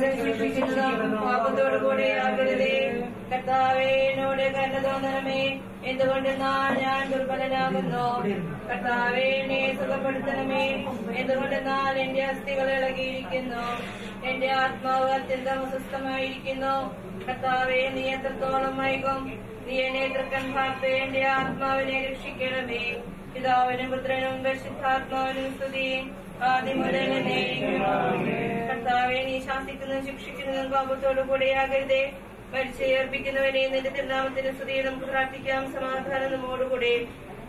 ശിക്ഷിക്കുന്നതും പാപത്തോടുകൂടി ആകരുതേ കർത്താവേ എന്നോട് കരുണ തോന്നണമേ. എന്തുകൊണ്ടെന്നാൽ ഞാൻ ദുർബലനാകുന്നു. കർത്താവേ എന്നെ സുഖപ്പെടുത്തണമേ. എന്തുകൊണ്ടെന്നാൽ എന്റെ അസ്ഥികൾ ഇളകിയിരിക്കുന്നു. എന്റെ ആത്മാവ് അത്യന്തം അസ്വസ്ഥമായിരിക്കുന്നു. കർത്താവെ നീ എത്രത്തോളം വൈകും. നീ എന്നെ തൃക്കൻ ഭാർത്ത് എന്റെ ആത്മാവിനെ രക്ഷിക്കണമേ. പിതാവിനും പുത്രനും ആത്മാവിനും സ്തുതിയും കർത്താവെ നീ ശാസിക്കുന്നതും ശിക്ഷിക്കുന്നതും പാപത്തോടു കൂടെയാകരുതേ. മരിച്ചേർപ്പിക്കുന്നവനെ നിന്റെ തിരുനാമത്തിന്റെ സ്തുതിയെ നമുക്ക് പ്രാർത്ഥിക്കാം. സമാധാനം നമ്മോടുകൂടെ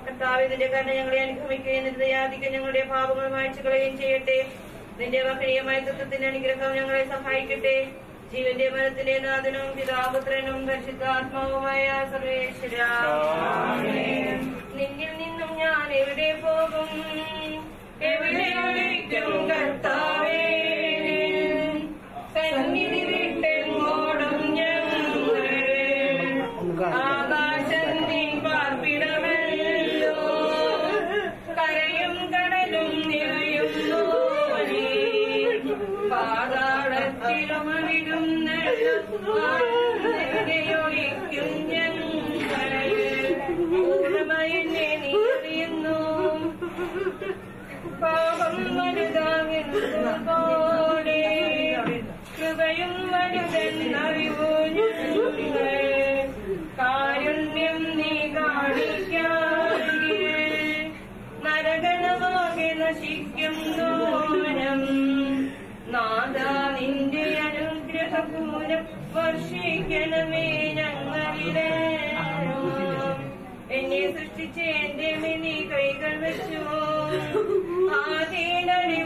കർത്താവ് നിന്റെ കാരണം ഞങ്ങളെ അനുഗമിക്കുകയും നിന്റെ യാതിക്ക് ഞങ്ങളുടെ പാപങ്ങൾ മായ്ച്ചു കളയുകയും ചെയ്യട്ടെ. നിന്റെ മഹനീയമായ തത്വത്തിന്റെ അനുഗ്രഹം ഞങ്ങളെ സഹായിക്കട്ടെ. ജീവന്റെ മരത്തിലെ നാഥനും പിതാപുത്രനും പരിശുദ്ധാത്മാവുമായ സർവേശ്വര. നിന്നിൽ നിന്നും ഞാൻ എവിടെ പോകും? എവിടെ വിളിക്കും കർത്താവേ. സന്നിധി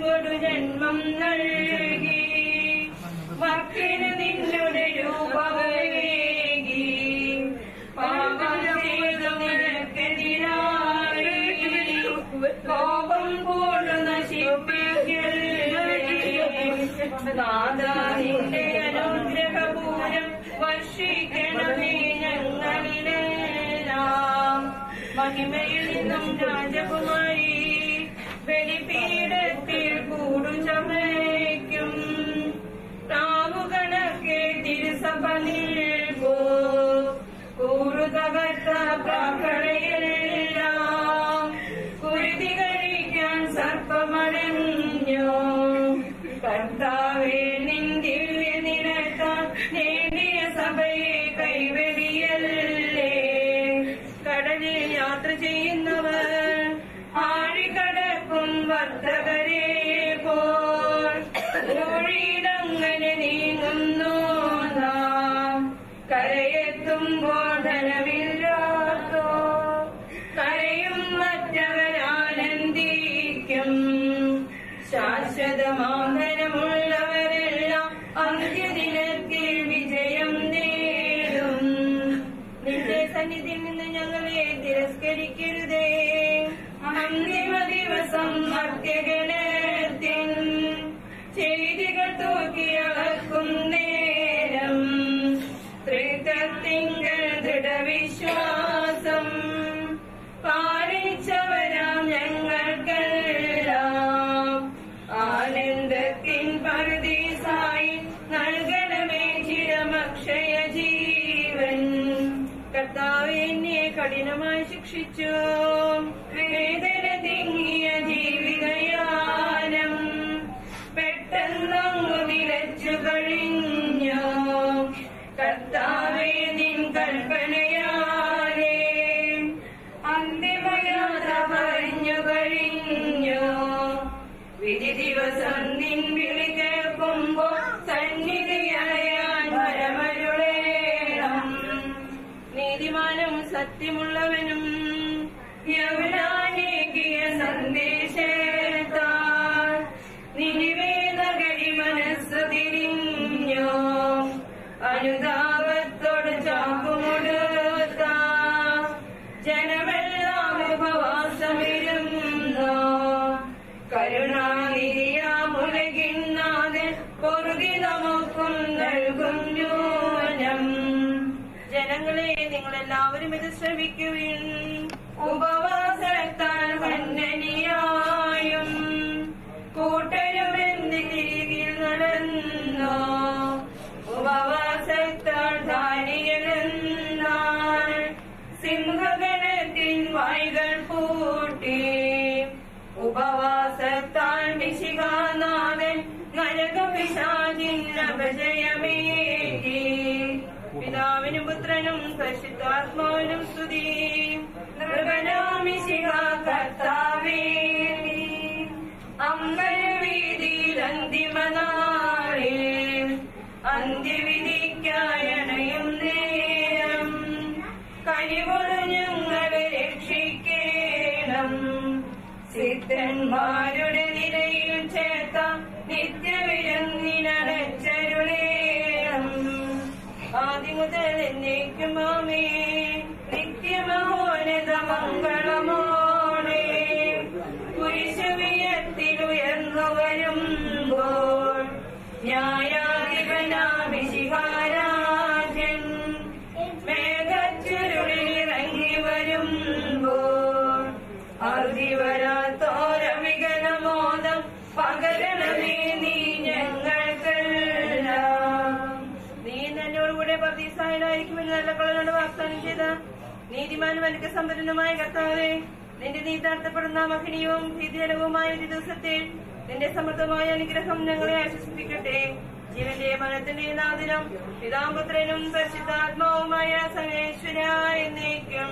കൊടുജന്മം നൾ doing നീതിമാനും എനിക്ക് കർത്താവെ കർത്താവേ നിന്റെ നീതാർത്ഥപ്പെടുന്ന മഹനീയവും ഭീതിജനകവുമായ ഒരു ദിവസത്തിൽ നിന്റെ സമൃദ്ധമായ അനുഗ്രഹം ഞങ്ങളെ ആശ്വസിപ്പിക്കട്ടെ. ജീവന്റെ മനത്തിന്റെ നാദിനം പിതാമ്പുത്രനും പരിശുദ്ധാത്മാവുമായ സർവേശ്വര എന്നേക്കും.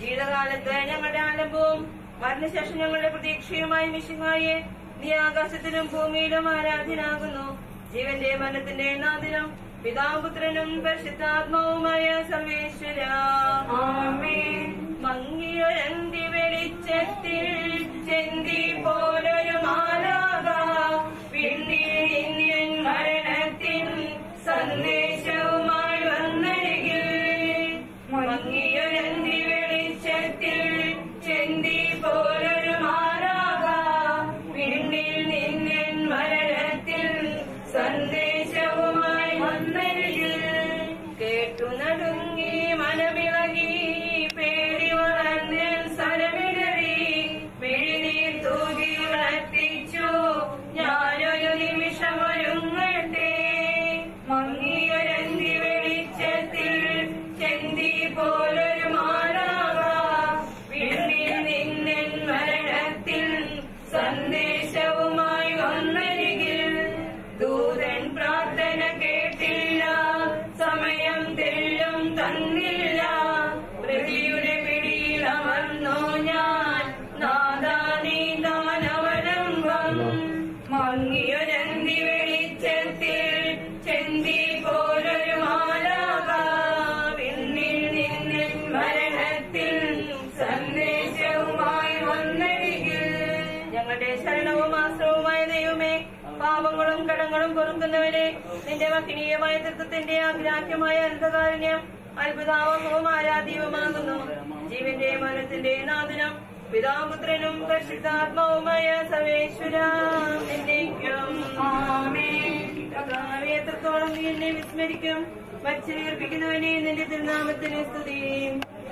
ജീവിതകാലത്ത് ഞങ്ങളുടെ ആലംബവും മരണശേഷം ഞങ്ങളുടെ പ്രതീക്ഷയുമായി മിശുഹായെ നീ ആകാശത്തിലും ഭൂമിയിലും ആരാധനാകുന്നു ജീവന്റെ മനത്തിന്റെ നാദിനം പിതാപുത്രനും പരിശുദ്ധാത്മാവുമായ സർവേശ്വര. മങ്ങിയൊരന്തി വെളിച്ചത്തിൽ ചെന്തി പോലൊരു മാലാക പിന്നിൽ ഇന്ത്യൻ മരണത്തിൻ സന്ദേശവുമായി മഹനീയമായ തൃത്വത്തിന്റെ അഗ്രാഹ്യമായ അന്ധകാരണ്യം അത്ഭുതാവഹവും ആരാധീവമാകുന്നു ജീവന്റെ മനത്തിന്റെ നാദനം പിതാപുത്രനും പരിശുദ്ധാത്മാവുമായ സർവേശ്വര. എത്രത്തോളം നീ എന്നെ വിസ്മരിക്കും. വച്ചനീർപ്പിക്കുന്നവനെ നിന്റെ തിരുനാമത്തിന് സ്തുതി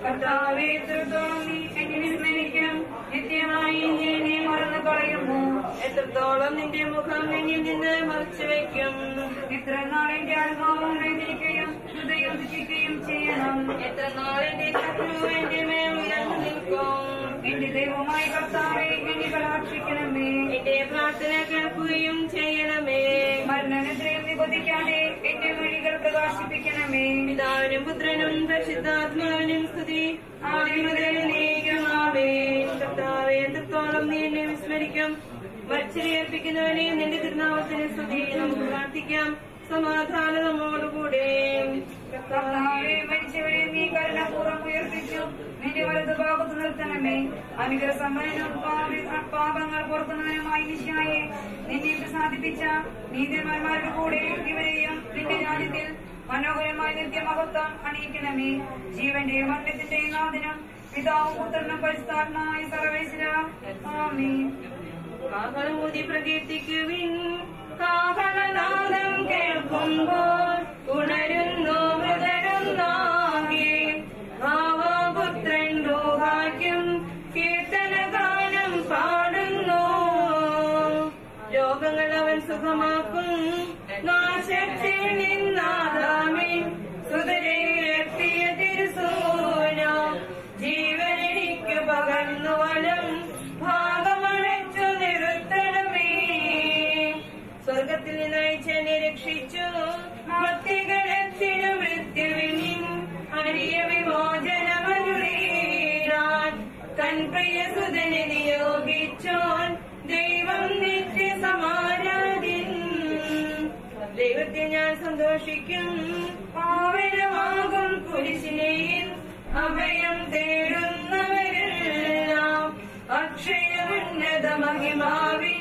കർത്താവേ എത്രത്തോളം നീ എന്നെ വിസ്മരിക്കും. നിത്യമായി നീ എന്നെ മറന്നു കളയുമോ എത്രത്തോളം നിന്റെ മുഖം എന്നിൽ നിന്ന് മറച്ചു വയ്ക്കും ഇത്ര നാളിന്റെ അനുഭവം വേദനിക്കുകയും ഹൃദയം ദുഃഖിക്കുകയും ചെയ്യണം. എത്ര നാളെന്റെ ശത്രു എന്റെ മേൽ ഉയർന്നു നിൽക്കും. എന്റെ ദൈവമായ കർത്താവെ എന്നെ കടാക്ഷിക്കണമേ എന്റെ പ്രാർത്ഥന കേൾക്കുകയും ചെയ്യണമേ. മരണനിദ്രയിൽ നിബന്ധിക്കാതെ എന്റെ വഴികൾ പ്രകാശിപ്പിക്കണമേ. പിതാവിനും പുത്രനും പരിശുദ്ധാത്മാവിനും സ്തുതി. ആദ്യം മുതൽ നീക്കമാവേ കർത്താവേ എത്രത്തോളം നീ എന്നെ വിസ്മരിക്കും. വച്ചരിയർപ്പിക്കുന്നവനെ നിന്റെ തിരുനാമത്തിന് സ്തുതി. നമുക്ക് പ്രാർത്ഥിക്കാം. സമാധാനം നമ്മോടുകൂടെ മരിച്ചവരെ നീ കരുണപൂർവം ഉയർപ്പിച്ചു. നിന്റെ വലതു ഭാഗത്ത് നിർത്തണമേ. അനുഗ്രഹ സമ്പന്നനും പാപി- പാപങ്ങൾ പുറക്കുന്നവനുമായി നിശായെ നിന്നെ പ്രസാദിപ്പിച്ച നീതിമാന്മാരുടെ കൂടെ ഇവരെയും നിന്റെ രാജ്യത്തിൽ മനോഹരമായ നിത്യമഹത്വം അണിയിക്കണമേ. ജീവന്റെ മരണത്തിന്റെ നാദിനം പിതാവും പുത്രനും പരിസ്ഥാത്മായ സർവേശ്വര ആമീൻ. കാഹളമൂതി പ്രകീർത്തിക്കുവിൻ. കാഹളനാദം കേൾക്കുമ്പോൾ ഉണരുന്നു മൃതരുന്നാകെ ഭാവപുത്രൻ റോഹാക്കും കീർത്തനഗാനം പാടുന്നു. രോഗങ്ങൾ അവൻ സുഖമാക്കും. നാശത്തിൽ നിന്നാദാമിൻ സുതരയിലെത്തിയ പകർന്നു വനം ഭാഗമടച്ചു സ്വർഗത്തിൽ നിന്ന് അയച്ചെന്നെ രക്ഷിച്ചു. ഭക്തികളത്തിനു മൃത്യുവിനും അരിയ വിമോചനമരുളീരാൻ തൻ പ്രിയ സുതനെ നിയോഗിച്ചോൻ. ദൈവം നിത്യ സമാരാധിൻ ദൈവത്തെ ഞാൻ സന്തോഷിക്കും. പാവനമാകും കുരിശിനെയിൽ അഭയം തേടുന്നവരെല്ലാം. അക്ഷയമുന്നത മഹിമാവിൻ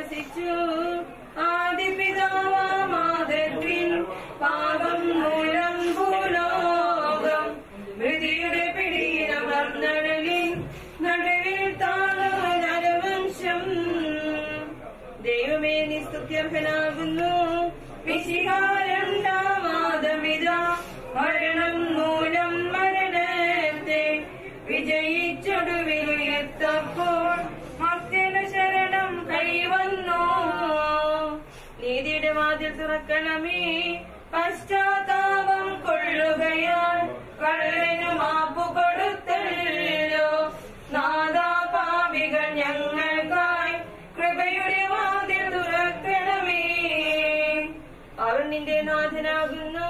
കൽപ്പനവം നിരസിച്ചു ആദിപിതാവാമാതൃൻ പാപം തുറക്കണമേ പശ്ചാത്താപം കൊള്ളുകയാൽ കള്ളനു മാപ്പു കൊടുത്തല്ലോ നാദാ പാപികൾ ഞങ്ങൾക്കായി കൃപയുടെ വാതിൽ തുറക്കണമേ. അവൻ നിന്റെ നാഥനാകുന്നു.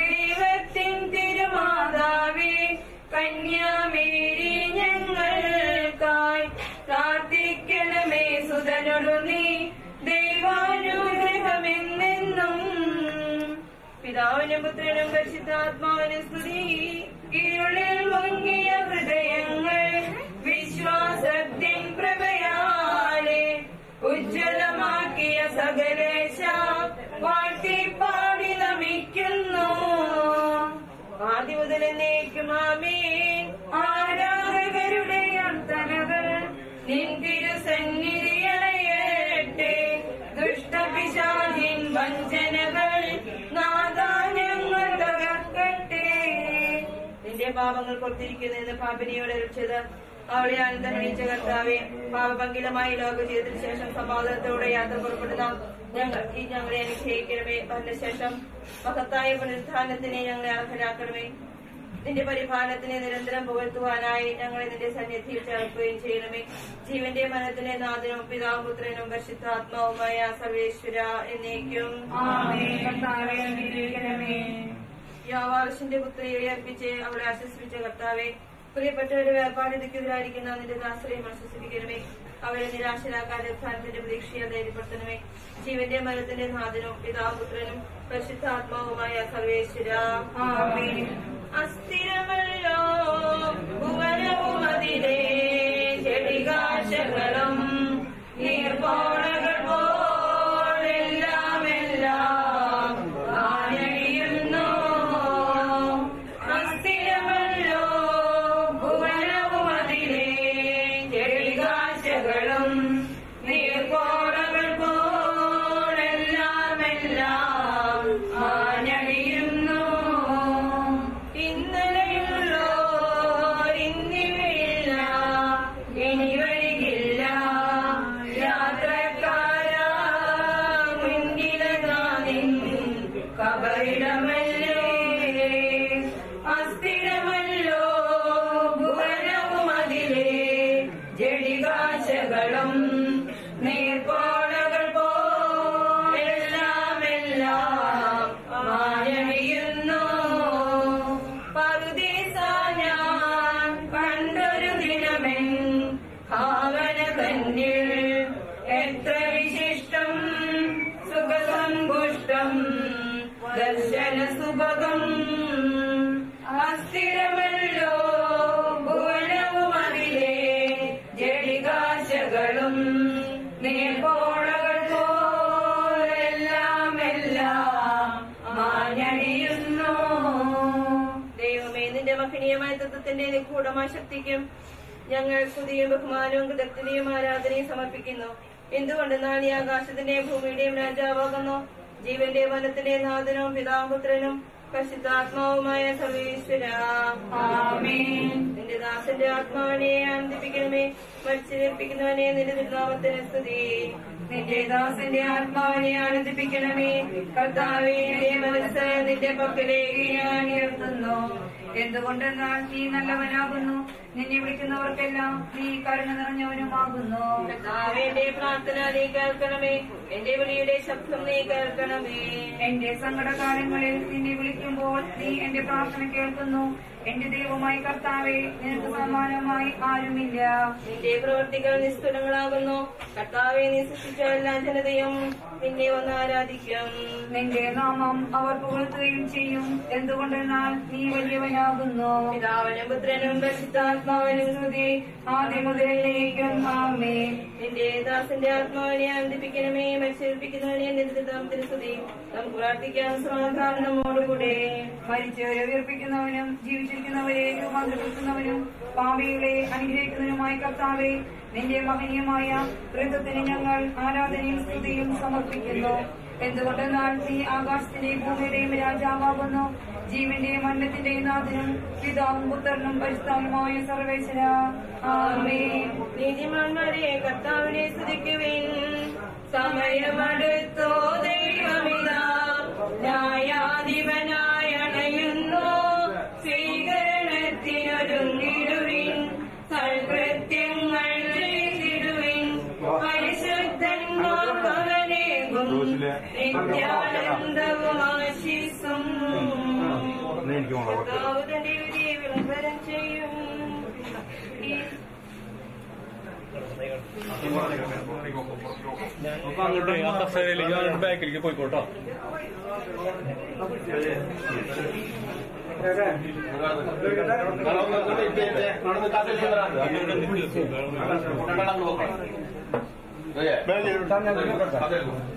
ദൈവത്തിൻ തിരുമാതാവേ കന്യാമേരി ഞങ്ങൾക്കായി പ്രാർത്ഥിക്കണമേ. സുതനൊടു നീ പിതാവിനും പുത്രനും പരിശുദ്ധാത്മാവിനും സ്തുതി. ഇരുളിൽ മുങ്ങിയ ഹൃദയങ്ങൾ വിശ്വാസത്തിൻ പ്രഭയാലെ ഉജ്ജ്വലമാക്കിയ സകലേശ വാഴ്ത്തി പാടി നമിക്കുന്നു. ആദ്യ മുതൽ എന്നേക്കും ആമേൻ. ആരാധകരുടെ അർത്ഥനകൾ നിൻ തിരുസന്നിധിയണയട്ടെ ദുഷ്ടപിശാചിൻ നിന്റെ പാപങ്ങൾ പുറത്തിരിക്കുന്നതെന്ന് പാപിനിയോട് രക്ഷിത് അവളെ അനുഗ്രഹിച്ച കർത്താവെ പാപപങ്കിലമായി ലോക ജീവിതത്തിന് ശേഷം സമാധാനത്തോടെ യാത്ര പുറപ്പെടുന്ന ഞങ്ങൾ. ഈ ഞങ്ങളെ അനുഗ്രഹിക്കണമേ. അതിനുശേഷം മഹത്തായ പുനരുദ്ധാനത്തിനെ ഞങ്ങളെ അർഹരാക്കണമേ. നിന്റെ പരിപാലനത്തിനെ നിരന്തരം പുകഴ്ത്തുവാനായി ഞങ്ങളെ നിന്റെ സന്നിധിയിൽ ചേർക്കുകയും ചെയ്യണമേ. ജീവന്റെ മനത്തിലെ നാഥനും പിതാവും പുത്രനും പരിശുദ്ധാത്മാവുമായ സർവേശ്വര എന്നേക്കും. യാവാർഷിന്റെ പുത്രിയെ അർപ്പിച്ച് അവളെ ആശ്വസിപ്പിച്ച കർത്താവെ പ്രിയപ്പെട്ടവരുടെ വേർപാടിക്കെതിരായിരിക്കുന്ന നിന്റെ ദാസരെ ആശ്വസിപ്പിക്കണമേ. അവരെ നിരാശരാക്കാതെ സ്ഥാനത്തിന്റെ പ്രതീക്ഷയെ ധൈര്യപ്പെടുത്തണമേ. ജീവന്റെ മരത്തിന്റെ നാഥനും പിതാപുത്രനും പരിശുദ്ധാത്മാവുമായ സർവേശ്വര അസ്ഥിരമല്ലോ നീർപ്പോളകൾ പോലെല്ലാം എല്ലാം அவளிடமெல்லாம் ഞങ്ങൾ സ്തുതിയും ബഹുമാനവും കൃതജ്ഞതയും ആരാധനയും സമർപ്പിക്കുന്നു. എന്തുകൊണ്ടെന്നാൽ ഈ ആകാശത്തിന്റെയും ഭൂമിയുടെയും രാജാവാകുന്നു? ജീവന്റെ വനത്തിന്റെ നാഥനും പിതാപുത്രനും പരിശുദ്ധാത്മാവുമായ നിന്റെ ദാസന്റെ ആത്മാവിനെ ആനന്ദിപ്പിക്കണമേ. മത്സരിപ്പിക്കുന്നവനെ നിന്റെ ദുർനാമത്തിന് സ്തുതി. നിന്റെ ദാസന്റെ ആത്മാവിനെ ആനന്ദിപ്പിക്കണമേ. കർത്താവേ മനസ്സ് നിന്റെ പക്കലേക്ക് ഞാൻ ഉയർത്തുന്നു. എന്തുകൊണ്ടെന്നാൽ നീ നല്ലവനാകുന്നു? നിന്നെ വിളിക്കുന്നവർക്കെല്ലാം നീ കരുണ നിറഞ്ഞവനുമാകുന്നു. എന്റെ പ്രാർത്ഥന നീ കേൾക്കണമേ. എന്റെ വിളിയുടെ ശബ്ദം നീ കേൾക്കണമേ. എന്റെ സങ്കടകാലങ്ങളിൽ നിന്നെ വിളിക്കുമ്പോൾ നീ എന്റെ പ്രാർത്ഥന കേൾക്കുന്നു. എന്റെ ദൈവമായി കർത്താവെ നിനക്ക് സമാനമായി ആരുമില്ല. നിന്റെ പ്രവൃത്തികൾ നിസ്തുലങ്ങളാകുന്നു. കർത്താവെ നീ സൃഷ്ടിച്ച എല്ലാ ജനതയും നിന്നെ ഒന്ന് ആരാധിക്കും. നിന്റെ നാമം അവർ പുകഴ്ത്തുകയും ചെയ്യും. എന്തുകൊണ്ടെന്നാൽ നീ വലിയവനാകുന്നു. പിതാവനും പുത്രനും പരിശുദ്ധാത്മാവിനും സ്തുതി. ആദ്യം മുതലേക്കും ആമേ നിന്റെ ദാസന്റെ ആത്മാവിനെ ആനന്ദിപ്പിക്കണമേ. മത്സരിപ്പിക്കുന്നവനെ നിന്റെ സ്തുതി. നമുക്ക് പ്രാർത്ഥിക്കാൻ സമാധാനമോടുകൂടെ മരിച്ചവരെ ഉയർപ്പിക്കുന്നവനും ജീവിച്ചിരിക്കുന്നവരെ രൂപാന്തരപ്പെടുത്തുന്നവനും പാപികളെ അനുഗ്രഹിക്കുന്നതിനുമായ കർത്താവെ നിന്റെ മഹനീയമായ കൃതത്തിന് ഞങ്ങൾ ആരാധനയും സ്തുതിയും സമർപ്പിക്കുന്നു. എന്തുകൊണ്ടെന്നാൽ നീ ആകാശത്തിന്റെയും ഭൂമിയുടെയും രാജാവാകുന്നു. ജീവന്റെയും മരണത്തിന്റെയും നാഥനും പിതാവും പുത്രനും പരിസ്ഥാനമായ സർവേശ്വര. നീതിമാന്മാരെ കർത്താവിനെ സ്തുതിക്കുവിൻ. സമയമടുത്തോ ദൈവമിതാ. ന്യായാധിപനായ അണയുന്നു സ്വീകരണത്തിനൊരുങ്ങിടുവിൻ. സൽകൃത്യങ്ങൾ ചെയ്തിടുവിൻ. പരിശുദ്ധന്മാർ അവനേകും നിത്യാനന്ദവും ആശിസും കർത്താവ് തന്റെ വിളംബരം ചെയ്യും അപ്പൊ അങ്ങോട്ട് ആ കസേരയിലേക്ക് അങ്ങോട്ട് ബാക്കിലേക്ക് പോയിക്കോട്ടോ ും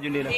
军绿的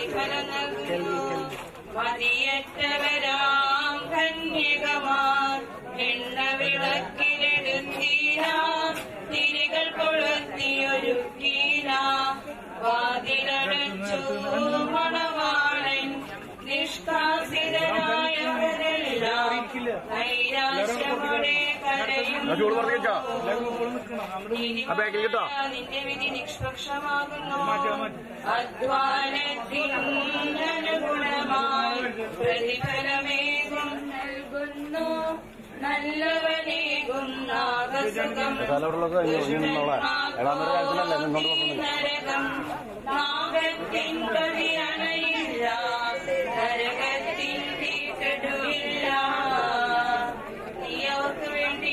പ്രതിഫലം നൽകുന്നു മതിയറ്റവരാം കരയുന്നു ആ ബാക്കിൽ കേട്ടോ. നിന്റെ വിധി നിഷ്പക്ഷമാകുന്നു. അധ്വാനത്തിനനുഗുണമായി പ്രതിഫലമേകും. നൽകുന്നു നല്ലവനേകും നാഗസുഖം. നരകം. നാഗത്തിൻ കവി അണയില്ല നരകത്തിൻ തീ നീ അവർക്ക് വേണ്ടി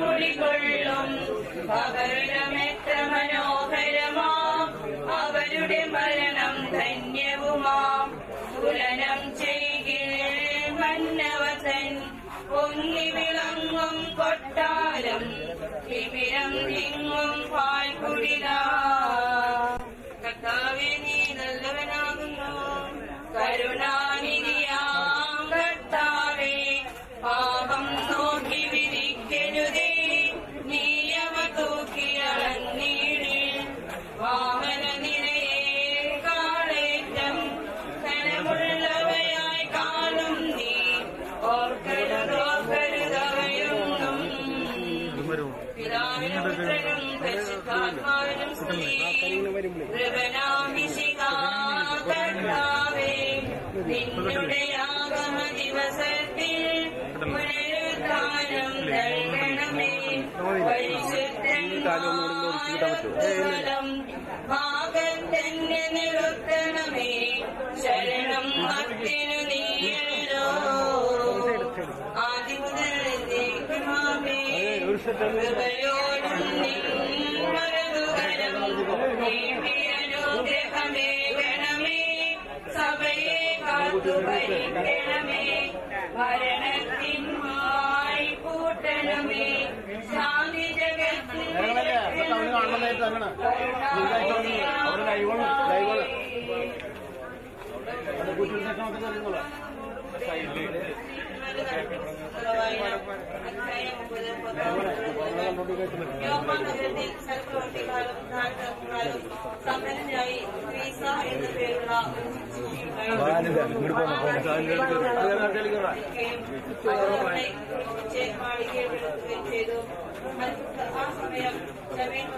കുടികൊള്ളും പകരമെത്ര മനോഹരമാം. അവരുടെ മരണം ധന്യവുമാം. തുലനം ചെയ്കിൽ മന്നവസൻ പൊങ്ങി വിളങ്ങും കൊട്ടാരം. ശിബിരം തിങ്ങും പാൽക്കുടില കൃപയോടും നിൻമരതുകരം നീട്ടിയനുഗ്രഹമേ ഗണമേ സഭയെ കാത്തു ഭരിക്കണമേ മരണത്തിന്മായി കൂട്ടണമേ ശാന്തി ജഗത്തിൽ യോമാനഗരത്തിൽ സൽപ്രവർത്തിക്കാരും നാട്ടക്കാരും സമ്പന്നരായി വീസ എന്ന പേരുള്ള മാളികയെടുക്കുകയും ചെയ്തു ആ സമയം ജമീൻ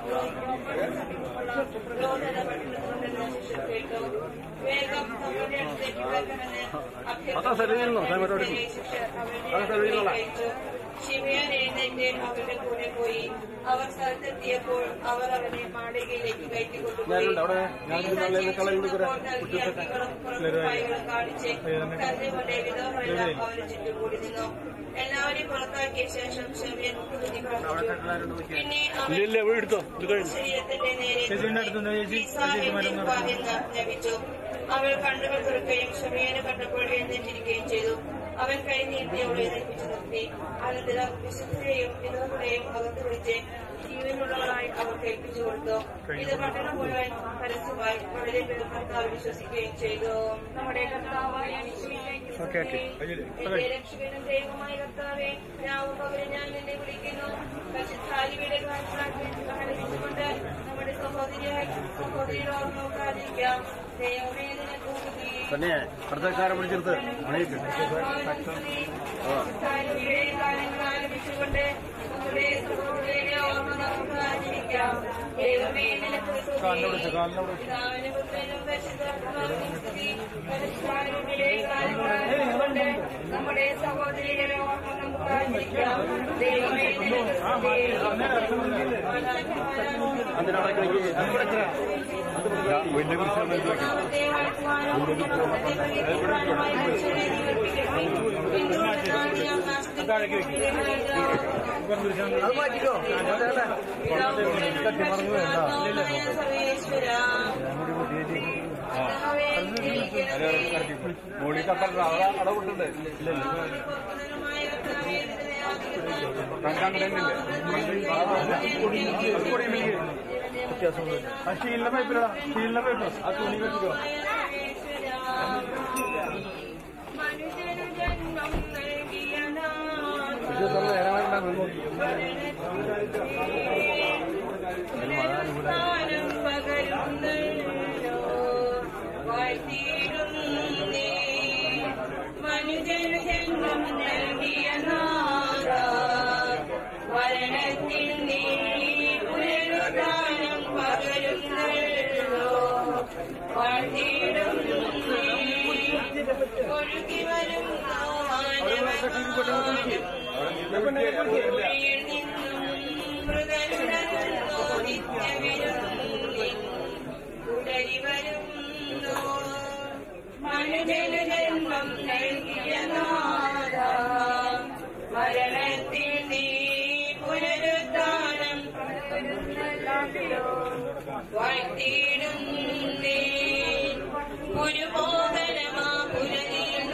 രോധന പട്ടണത്തിലുള്ള ശിശു കേട്ടു വേഗം നമ്മുടെ അടുത്തേക്ക് വരണമെന്ന് അതാ ശരീരം സമയത്തോടെ അതാ ശിവയാൻ എഴുന്നേറ്റ് അവരുടെ കൂടെ പോയി അവർ സ്ഥലത്തെത്തിയപ്പോൾ അവർ അവനെ മാളികയിലേക്ക് കയറ്റിക്കൊണ്ടുപോയി. കാണിച്ച് കരഞ്ഞുകൊണ്ട് വിധവരെല്ലാം അവന് ചുറ്റും കൂടി നിന്നു. എല്ലാവരെയും പുറത്താക്കിയ ശേഷം ശിവയൻ പിന്നെ ശരീരത്തിന്റെ നേരെ ആജ്ഞാപിച്ചു അവൾ കണ്ണുകൾ തുറക്കുകയും ക്ഷമയനെ കണ്ടപ്പോൾ എഴുന്നേറ്റിരിക്കുകയും ചെയ്തു. അവൻ കൈ നീട്ടി അവളെ എഴുന്നേൽപ്പിച്ചു നിർത്തി അനന്തരം വിശുദ്ധരെയും വിധവകളെയും അകത്ത് വിളിച്ച് ജീവനുള്ളവരായി അവർ കേൾപ്പിച്ചു കൊടുത്തു. ഇത് പട്ടണം മുഴുവൻ പരസ്യമായി വളരെ കർത്താവ് വിശ്വസിക്കുകയും ചെയ്തു. നമ്മുടെ കർത്താവായ യേശുവിലേക്ക് ഓക്കെ, ഓക്കെ. എന്റെ രക്ഷകനും ദൈവമായ കർത്താവെ രാവും പകരം ഞാൻ നിന്നെ വിളിക്കുന്നു. നമ്മുടെ സഹോദരിയായി സഹോദരിയുടെ നോക്കാതിരിക്കാം. തന്നെ പ്രതക്കാരം പിടിച്ചെടുത്ത് നമ്മുടെ സഹോദരികളെ ഓർമ്മ നമുക്ക് ആചരിക്കാം ദൈവമേ നിനക്ക് സ്തുതി. പിതാവിനും പുത്രനും പരിശുദ്ധാത്മാവിനും സ്തുതി. പരിശുദ്ധാരിയുടെ കാര്യങ്ങൾ ആരംഭിച്ചുകൊണ്ട് നമ്മുടെ സഹോദരിയുടെ ഓർമ്മ നമുക്ക് ആചരിക്കാം ദൈവമേ നിനക്ക് സ്തുതി. അതിനവിടെ വലിയ അത് മാറ്റിക്കോ മോളി കപ്പൽ അവിടെ അവിടെ വിട്ടുണ്ട് ഇല്ല വ്യത്യാസമുണ്ട് ആ സ്റ്റീലിന്റെ പൈപ്പിലടാ സ്റ്റീലിന്റെ പൈപ്പ് ആ. തുണി കെട്ടിക്കോ മനുഷ്യന് ജന്മം നൽകിയ നാഥ മരണത്തിൽ നീ പുനരുദ്ധാനം. വാഴ്ത്തിയിടുന്നേ ഒരു ബോധനമാ പുരതിയിൽ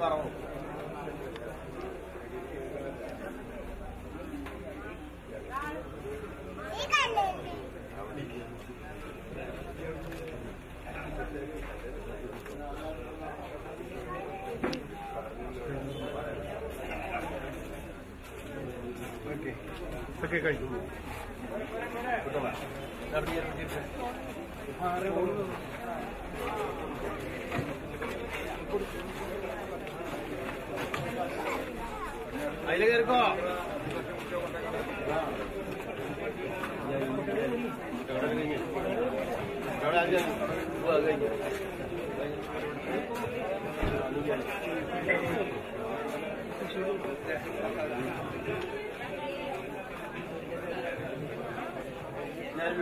പറവു ഓക്കെ ഓക്കെ കഴിഞ്ഞു ഞാൻ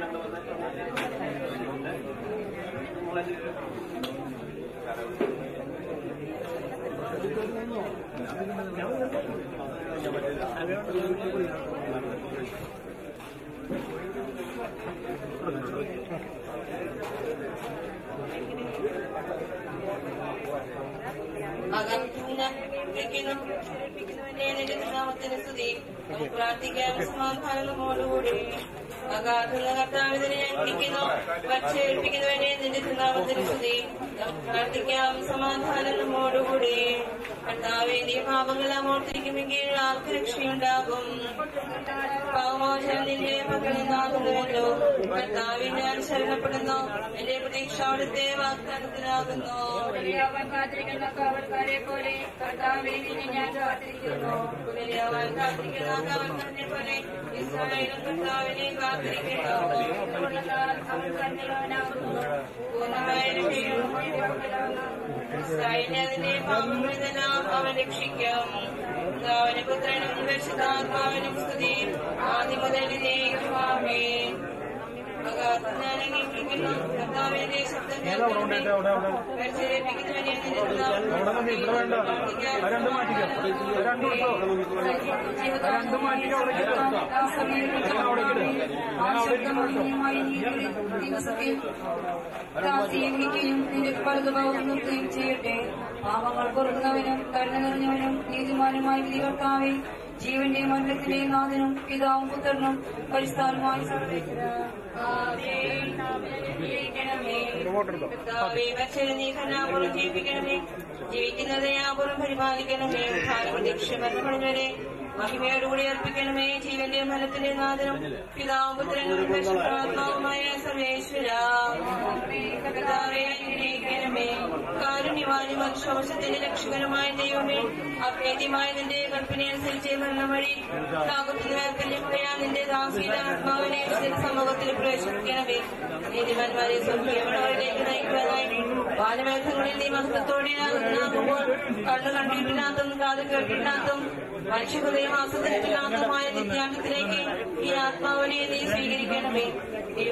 നാമത്തിന് സ്തുതി നമുക്ക് പ്രാർത്ഥിക്കാം കർത്താവിനെ ഞങ്ങളിക്കുന്നു നിന്റെ നാമത്തിന് സ്തുതി നമുക്ക് പ്രാർത്ഥിക്കാം സമാധാനം നമ്മോടുകൂടി കർത്താവെ നീ പാപങ്ങളെല്ലാം ഓർത്തിരിക്കുമെങ്കിൽ ആർക്ക് രക്ഷയുണ്ടാകും? പാവമോചനം നിന്റെ മകളിൽ കർത്താവിന്റെ അനുസരണപ്പെടുന്നു എന്റെ പ്രതീക്ഷ അവിടുത്തെ വാഗ്ദാനത്തിനാകുന്നു. അവൻ കാത്തിരിക്കുന്ന കാവൽക്കാരെ പോലെ കർത്താവെ ഞാൻ കാത്തിരിക്കുന്നു. കാത്തിരിക്കുന്ന പോലെ ഇസ്രായേലും കർത്താവിനെ കാത്തിരിക്കുന്നു. അതിന്റെ പാപങ്ങളിലെല്ലാം അവൻ രക്ഷിക്കും. പുത്രനും പരിശുദ്ധാത്മാവിനും സ്തുതി ആദ്യം മുതൽ ഇവിടെ വേണ്ട ചെയ്യട്ടെ പാപങ്ങൾ പൊറുക്കുന്നവനും കരുണ നിറഞ്ഞവനും നീതിമാനുമായി വിധികർത്താവേ ജീവന്റെ മരണത്തിന്റെയും നാഥനും പിതാവും പുത്രനും പരിസ്ഥാനമായി കർത്താവേ, ജീവിക്കുന്നത് യാപൂർവം പരിപാലിക്കണമേ കാലം ദക്ഷിണമരണപ്പെടുന്നവരെ മഹിമയോടുകൂടി അർപ്പിക്കണമേ ജീവന്റെ ഫലത്തിന്റെ നാഥനും പിതാവും പുത്രനും പരിശുദ്ധാത്മാവുമായ സർവേശ്വര അനുഗ്രഹിക്കണമേ. കാരുണ്യവാനും മനുഷ്യവശത്തിന്റെ രക്ഷകരമായ ദൈവമേ അഭേദ്യമായ നിന്റെ കൽപ്പനയനുസരിച്ച് മരണം വഴി താകുത്തുന്ന വേർക്കല്യമായ നിന്റെ ദാസീത ആത്മാവിനെ സമൂഹത്തിൽ പ്രവേശിപ്പിക്കണമേ. നീതിമാന്മാരെ സ്വർഗീയവടകളിലേക്ക് നയിക്കുവാനായി ബാലമേഖങ്ങളിൽ നീ മഹത്വത്തോടെ ആകുമ്പോൾ കണ്ണു കണ്ടിട്ടില്ലാത്തും കാത് കേട്ടിട്ടില്ലാത്തും മനുഷ്യഹൃദയം ആസ്വദിച്ചിട്ടില്ലാത്തതുമായ നിത്യാന്തത്തിലേക്ക് ഈ ആത്മാവിനെ നീ സ്വീകരിക്കണമേ.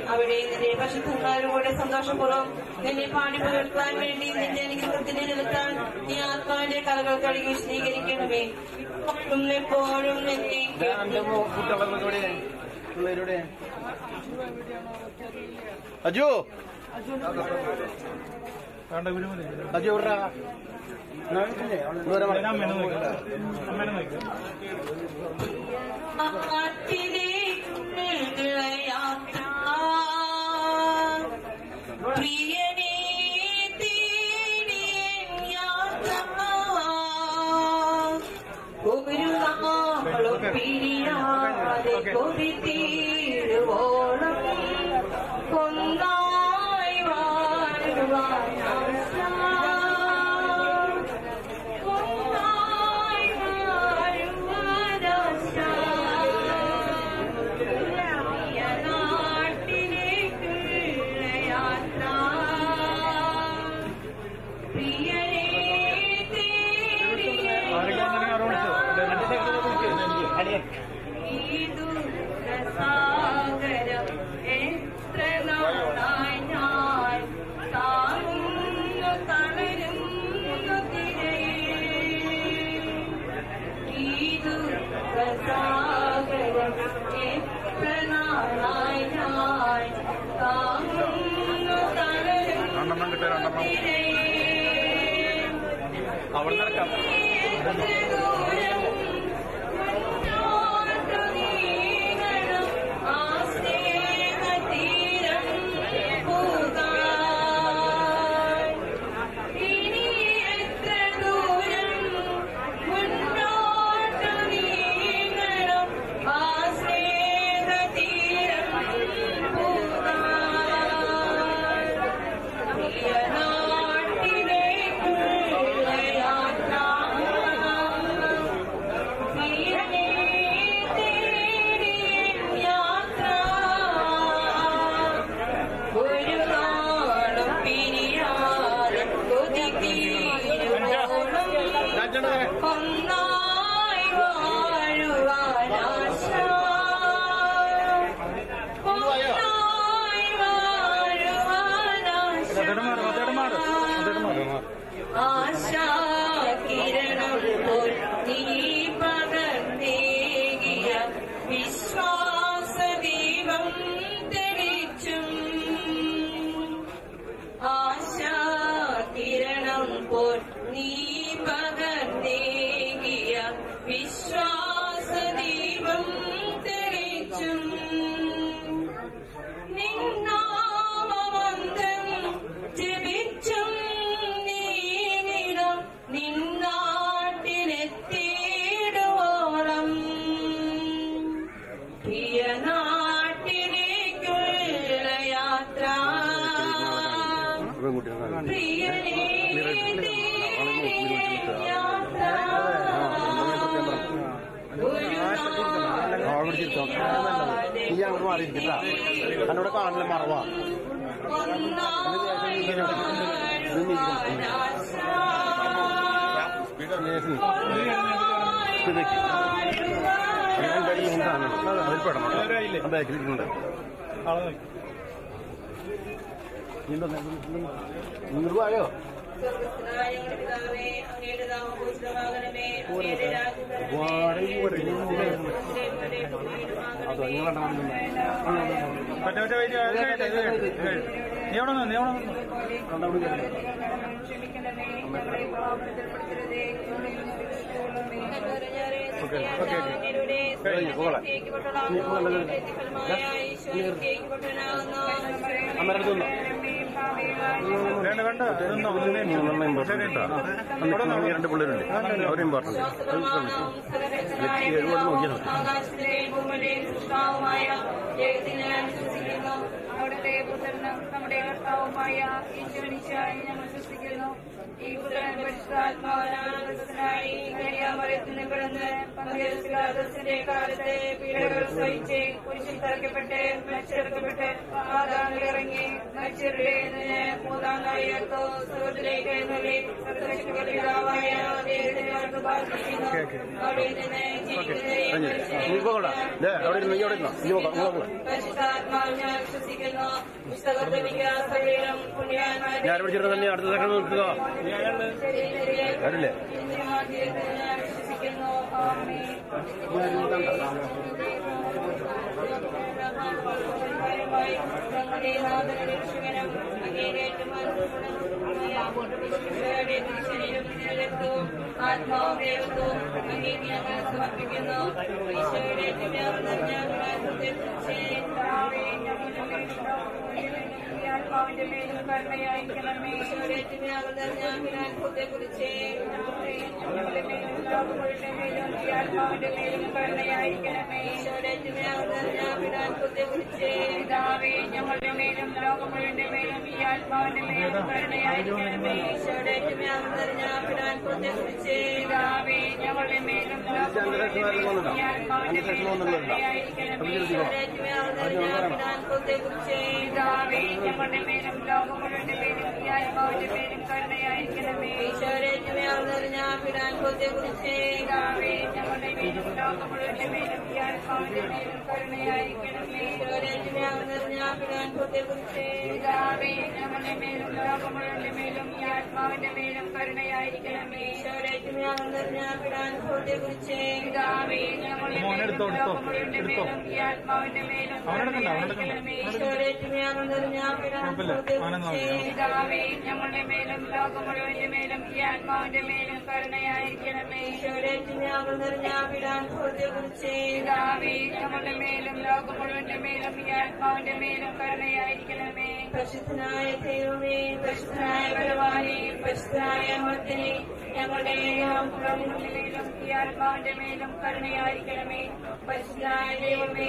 അവിടെ നിന്റെ പരിശുദ്ധന്മാരുടെ സന്തോഷപൂർവം നിന്നെ പാടി പുലർത്താൻ വേണ്ടി നിന്റെ അനുഗ്രഹത്തിന്റെ നിലത്താൻ ഈ ആത്മാവിന്റെ കലകൾ കഴുകി സ്വീകരിക്കണമേ. ഇപ്പോഴും എപ്പോഴും നിന്നെ അജു! അജു എവിടെ ആട്ടിലേക്കുള്ള യാത്ര പ്രിയനേ യാത്ര ഒരു നാളും പിരിയാതെ കൊതി തീരുവോളം കൊന്നായി വാഴുവാൻ വേണ്ട വേണ്ട ഇതൊന്നും ഒന്നിനെ മൂന്നെണ്ണം ഇമ്പോർട്ടന്റ് കേട്ടോ ഈ രണ്ട് പിള്ളേരുണ്ട് അവരും ഇമ്പോർട്ടന്റ് ഒരുപാട് നോക്കിയാൽ അവിടുത്തെ പുത്രനും നമ്മുടെ കർത്താവുമായ ഈശ്വരനിച്ചായി ഞങ്ങൾ വിശ്വസിക്കുന്നു കന്യാമരത്തിന് പിറന്ന് കാലത്തെ പീഡകൾ സഹിച്ച് കുരിശിൽ തറക്കപ്പെട്ട് മരിച്ചെടുക്കപ്പെട്ട് മരിച്ചവരുടെ നിന്ന് മൂന്നാം നായകത്തോ സുഹൃത്തിലേക്ക് എഴുന്നള്ളി പിതാവായ ദൈവത്തിന് അവർക്ക് പ്രാർത്ഥിക്കുന്നു അവിടെ നിന്ന് കഴിഞ്ഞു ദേ അവിടെ ഇരുന്ന് അവിടെ ഇരുന്നോ നീ പോകാം നിങ്ങൾ പോകാം ഞാൻ വിശ്വസിക്കുന്നു പുസ്തകത്തിൽ ശരീരം ഞാൻ പിടിച്ചിട്ട് തന്നെ അടുത്ത നിർത്തുക. വരില്ലേ ആത്മാവും ദൈവത്വവും അങ്ങേക്ക് ഞങ്ങൾ സമർപ്പിക്കുന്നു. ഈശോയുടെ ആത്മാവിന്റെ മേലും ഈശോയുടെ കുറിച്ച് ഞങ്ങളുടെ മേലും ലോകങ്ങളുടെ മേലും ഈ ആത്മാവിന്റെ മേലും മേലും ഈ ആത്മാവിന്റെ മേലും ഈശോയുടെ കുറിച്ച് പിതാവേ ഞങ്ങളുടെ മേലും ലോകങ്ങളുടെ മേലും ഈ ആത്മാവിന്റെ മേലും ഞങ്ങളുടെ മേലും ലോകങ്ങളുടെ മേലും ഈ ആത്മാവിന്റെ മേലും കരുണയായിരിക്കണമേ. പിതാവേ ഞങ്ങളുടെ മേലും ലോകങ്ങളുടെ മേലും ഈ ആത്മാവിന്റെ മേലും കരുണയായിരിക്കണമേ. പിതാവേ ഞങ്ങളുടെ മേലും ലോകങ്ങളുടെ മേലും ഈ ആത്മാവിന്റെ മേലും കരുണയായിരിക്കണമേ. പിതാവേ ഞങ്ങളുടെ മോനെ എടുത്തോ, മേലും എടുത്തോ, ലോകങ്ങളുടെ എടുത്തോ. മേലും ഈ ആത്മാവിന്റെ മേലും അവനെടുക്കണ്ട, അവനെടുക്കണ്ട. കരുണയായിരിക്കണമേ. കുഴപ്പമില്ല അവനെന്നാ മതി പിതാവേ ഞങ്ങളുടെ മേലും ലോകം മുഴുവന്റെ മേലും ഈ ആത്മാവിന്റെ മേലും കരുണയായിരിക്കണമേ. പിതാവേ ഞങ്ങളുടെ മേലും ലോകം മുഴുവന്റെ മേലും ഈ ആത്മാവിന്റെ മേലും കരുണയായിരിക്കണമേ. ദൈവമേ പരിശുദ്ധനായ ബലവാനെ പരിശുദ്ധനായ അമർത്തിനെ ഞങ്ങളുടെ മേലും ഈ ആത്മാവിന്റെ മേലും കരുണയായിരിക്കണമേ. പരിശുദ്ധനായ ദൈവമേ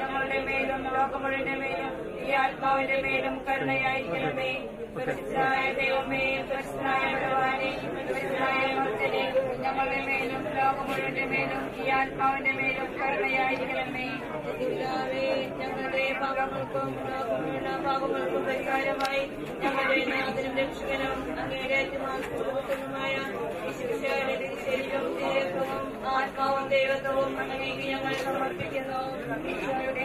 ഞങ്ങളുടെ മേലും ലോകം മുഴുവന്റെ മേലും ഈ ആത്മാവിന്റെ മേലും കരുണയായിരിക്കണമേ. പരിശുദ്ധനായ ദൈവമേ പരിശുദ്ധനായ ഭഗവാനെ പരിശുദ്ധനായ ഭക്തനെ ഞങ്ങളുടെ മേലും ലോകമുഴുവന്റെ മേലും ഈ ആത്മാവിന്റെ മേലും കരുണയായിരിക്കണമേ. ഞങ്ങളുടെ പാപങ്ങൾക്കും ലോകമുള്ള പാപങ്ങൾക്കും പരിഹാരമായി ഞങ്ങളുടെ നാഥനും രക്ഷകനും അങ്ങയുടെ ശരീരവും ആത്മാവും ദൈവത്വവും അങ്ങനെയൊക്കെ ഞങ്ങൾ സമർപ്പിക്കുന്നു. ഈശോയുടെ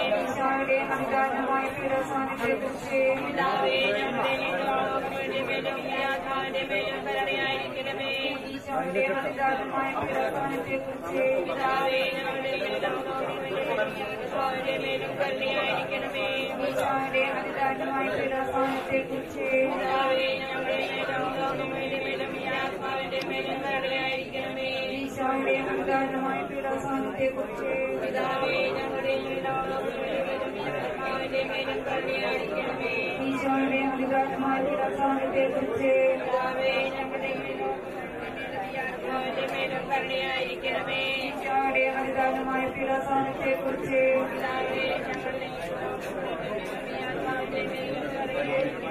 ഈശോയുടെ അധികാരമായി സമർപ്പിച്ച് പിതാവേ ഞങ്ങളുടെ കരുണയായിരിക്കണമേ ഈശോയുടെ അതിദാരുണമായ പീഡാസഹനത്തെ കുറിച്ച് പിതാവേ ഞങ്ങളുടെ ലോകങ്ങളുടെ മേലും ഈ ആത്മാവിന്റെ മേലും കരുണയായിരിക്കണമേ ഈശോയുടെ അതിദാരുണമായ പീഡാസഹനത്തെ കുറിച്ച് പിതാവേ ഞങ്ങളുടെ ലോകങ്ങളുടെ മേലും കരുണയായിരിക്കണമേ ഈശോയുടെ അതിദാരുണമായ പീഡാസഹനത്തെ കുറിച്ച് പിതാവേ ഞങ്ങളുടെ ലോകങ്ങളുടെ മേലും ഈ ആത്മാവിന്റെ മേലും കരുണയായിരിക്കണമേ ഈശോയുടെ അതിദാരുണമായ പീഡാസഹനത്തെ കുറിച്ച് പിതാവേ ഞങ്ങളുടെ ലോകങ്ങളുടെ മേലും ഈ ആത്മാവിന്റെ മേലും കരുണയായിരിക്കണമേ ഈശോയുടെ അതിദാരുണമായ പീഡാസഹനത്തെ കുറിച്ച് പിതാവേ ഞങ്ങളുടെ ആത്മാവിന്റെ മേലും കരുണയായിരിക്കണമേ ഈശോയുടെ അതിദാരുണമായ പീഡാസഹനത്തെ കുറിച്ച് പിതാവേ ഞങ്ങളുടെ ആത്മാവിന്റെ മേലും കരുണയായിരിക്കണമേ ഈശോയുടെ അതിദാരുണമായ പീഡാസഹനത്തെ കുറിച്ച് ഈശോയുടെ അതിദാരുണമായ പീഡാസഹനത്തെ കുറിച്ച് ഓക്കെ കൃഷ്ണനായ ദൈവമേ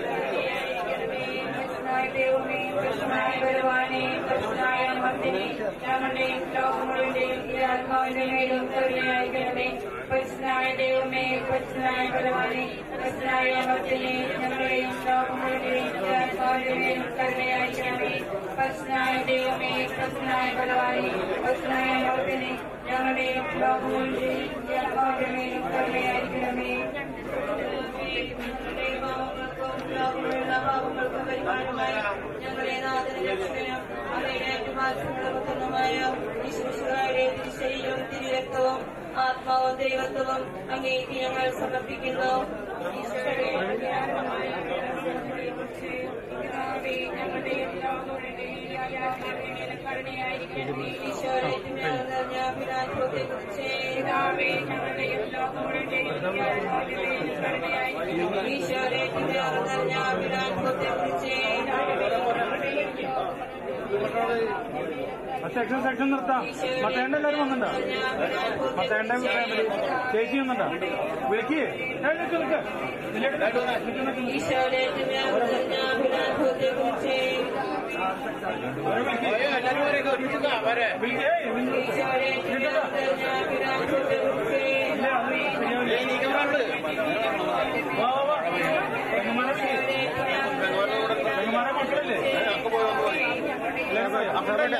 ബലവാനെ കൃഷ്ണനായ മർദ്ദിനി ഞങ്ങളുടെയും ലോകം മുഴുവന്റെയും ഈ ആത്മാവിന്റെ മേലും കരുണയായിരിക്കണമേ കൃഷ്ണനായ ദൈവമേ കൃഷ്ണനായ ബലവാനെ കൃഷ്ണനായ മർദ്ദിനി ഞങ്ങളുടെയും ലോകം മുഴുവന്റെയും ഈ ആത്മാവിന്റെ മേലും കരുണയായിരിക്കണമേ കൃഷ്ണനായ ദൈവമേ കൃഷ്ണനായ ബലവാനെ കൃഷ്ണനായ മർദ്ദിനി ഞങ്ങളുടെയും ലോകം മുഴുവന്റെയും ഈ ആത്മാവിന്റെ മേലും കരുണയായിരിക്കണമേ ഞങ്ങളെ നാഥനും രക്ഷകനും അവയുടെ ഏറ്റുമാറ്റമായ വിശ്വസുകാരുടെ തിരിശരീരവും തിരുരക്തവും ആത്മാവും ദൈവത്വവും അങ്ങേക്ക് ഞങ്ങൾ സമർപ്പിക്കുന്നു ഈശ്വരനെ പിതാവേ, ഞങ്ങളുടെ എല്ലാ ഈശോയെ നിറഞ്ഞ പിതാത്വത്തെ കുറിച്ച് സെക്ഷൻ സെക്ഷൻ നിർത്താം. മത്തേണ്ട എല്ലാവരും വന്നിട്ടുണ്ടോ? മത്തേണ്ട ഫാമിലി ചേച്ചി വന്നിട്ടുണ്ടോ? വിളിക്ക്. പെങ്ങന്മാരെ വിളിക്ക്. പെങ്ങന്മാരെ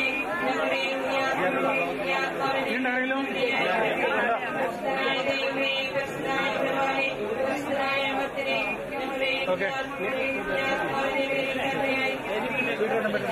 ഞങ്ങളുടെ ഓക്കെ. വിദ്യാകാരുടെ മേലും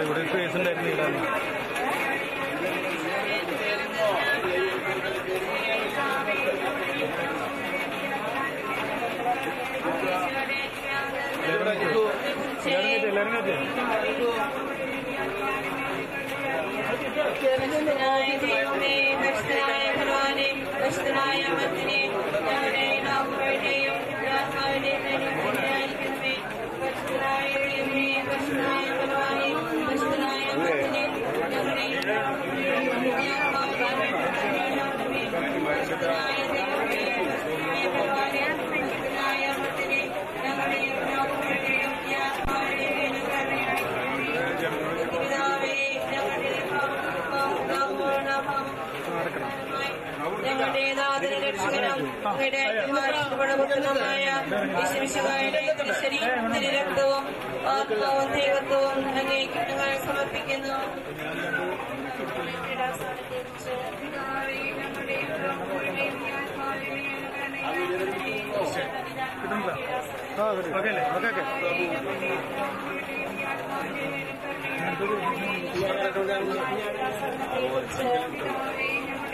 ഇവിടെ ഒരു കേസ് ഉണ്ടായിരുന്നില്ല എല്ലാവരും എല്ലാവരും കേട്ടേ പരിശുദ്ധനായ ഭഗവാനെ, പരിശുദ്ധനായ അമ്മത്തിനെ, ഞങ്ങളുടെ നാവുകളുടെയും ആത്മാവിന്റെയും മേലും കരുണയായിരിക്കണമേ. പരിശുദ്ധനായ ദൈവമേ, പരിശുദ്ധനായ ഭഗവാനെ, പരിശുദ്ധനായ അമ്മത്തിനെ, ഞങ്ങളുടെ നാവുകളുടെയും ആത്മാവിന്റെയും മേലും കരുണയായിരിക്കണമേ. പരിശുദ്ധനായ ദൈവമേ, പരിശുദ്ധനായ ഭഗവാനെ, പരിശുദ്ധനായ അമ്മത്തിനെ, ഞങ്ങളുടെ നാവുകളുടെയും ആത്മാവിന്റെയും മേലും കരുണയായിരിക്കണമേ. പിതാവേ, ഞങ്ങളുടെ ഞങ്ങളുടെ നാഥന രക്ഷകനും ഇടപെടപുത്രനുമായ വിശേഷകാരുടെ ശരീരവും രക്തവും ആത്മാവും ദൈവത്വവും അങ്ങേക്ക് ഞങ്ങൾ സമർപ്പിക്കുന്നു ഓക്കെ അല്ലേ ഓക്കെ ഓക്കെ ആ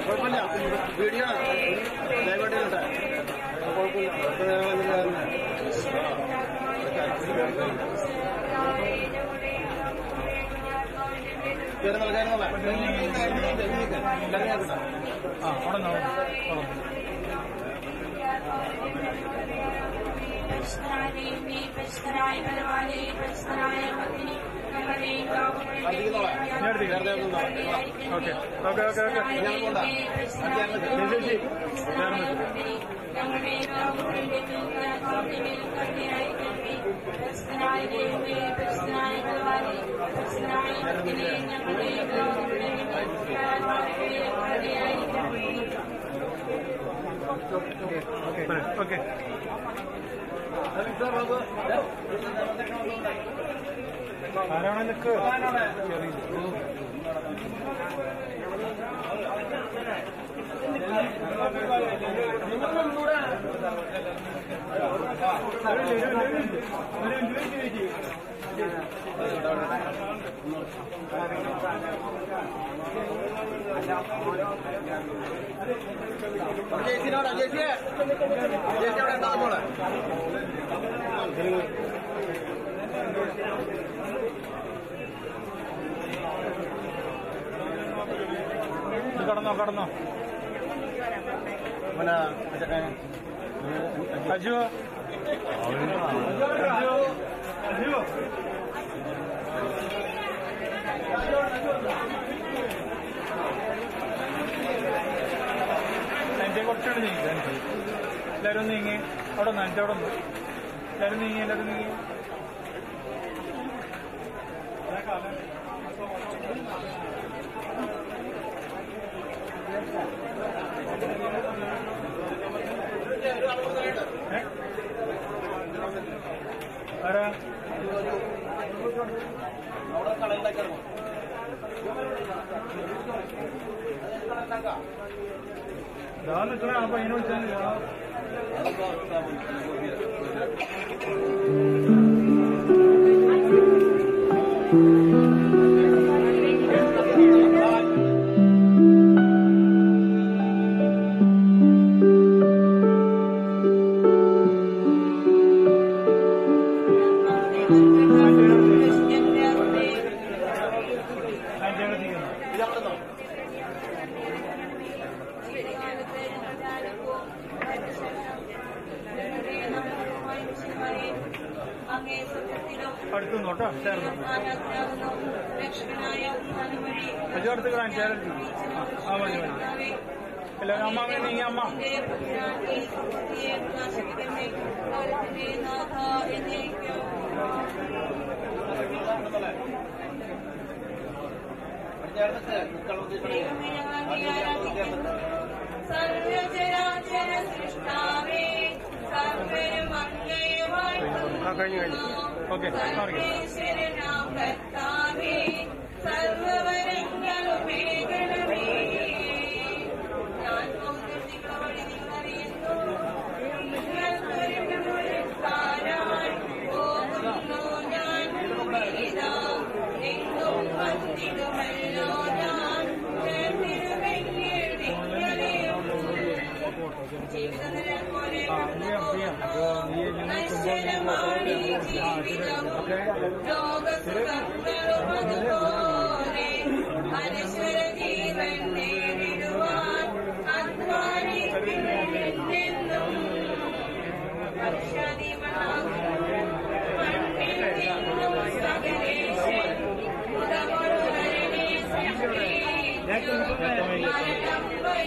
കുഴപ്പമില്ല വീഡിയോ ദയവായിട്ട് കുഴപ്പമില്ല കയറുന്നില്ല കയറുന്നില്ല ആ. അവിടെ നിന്ന് അവിടെ പരിശുദ്ധനായ ഭഗവാനെ പരിശുദ്ധനായ അമ്മത്തിനെ ഞങ്ങളുടെ ഓക്കെ ഓക്കെ ഓക്കെ ഓക്കെ ഞാൻ പോണ്ട. ചേച്ചി ചേർന്ന് ഞങ്ങളുടെ പരിശുദ്ധനായ ദൈവമേ പരിശുദ്ധനായ ഭഗവാനെ പരിശുദ്ധനായ അമ്മത്തിനെ ഞങ്ങളുടെ ഓക്കെ. ആരാണ് നിൽക്ക് ചേച്ചിനോടാ ചേച്ചിയെ ചേച്ചി അവിടെ ഉണ്ടാകും മോളെ ഇത് കടന്നോ കടന്നോ പിന്നെ അജു അജു അജു എന്റെ കുറച്ചുകൂടെ നീങ്ങി. എനിക്ക് എല്ലാവരും നീങ്ങി. അവിടെ ഒന്ന് എന്റെ അവിടെ ഒന്ന്. എല്ലാവരും നീങ്ങി എല്ലാവരും നീങ്ങി? ആരാ? അവിടെ കളയുണ്ടാക്കി ഇറങ്ങും ഇതാ നിൽക്കണ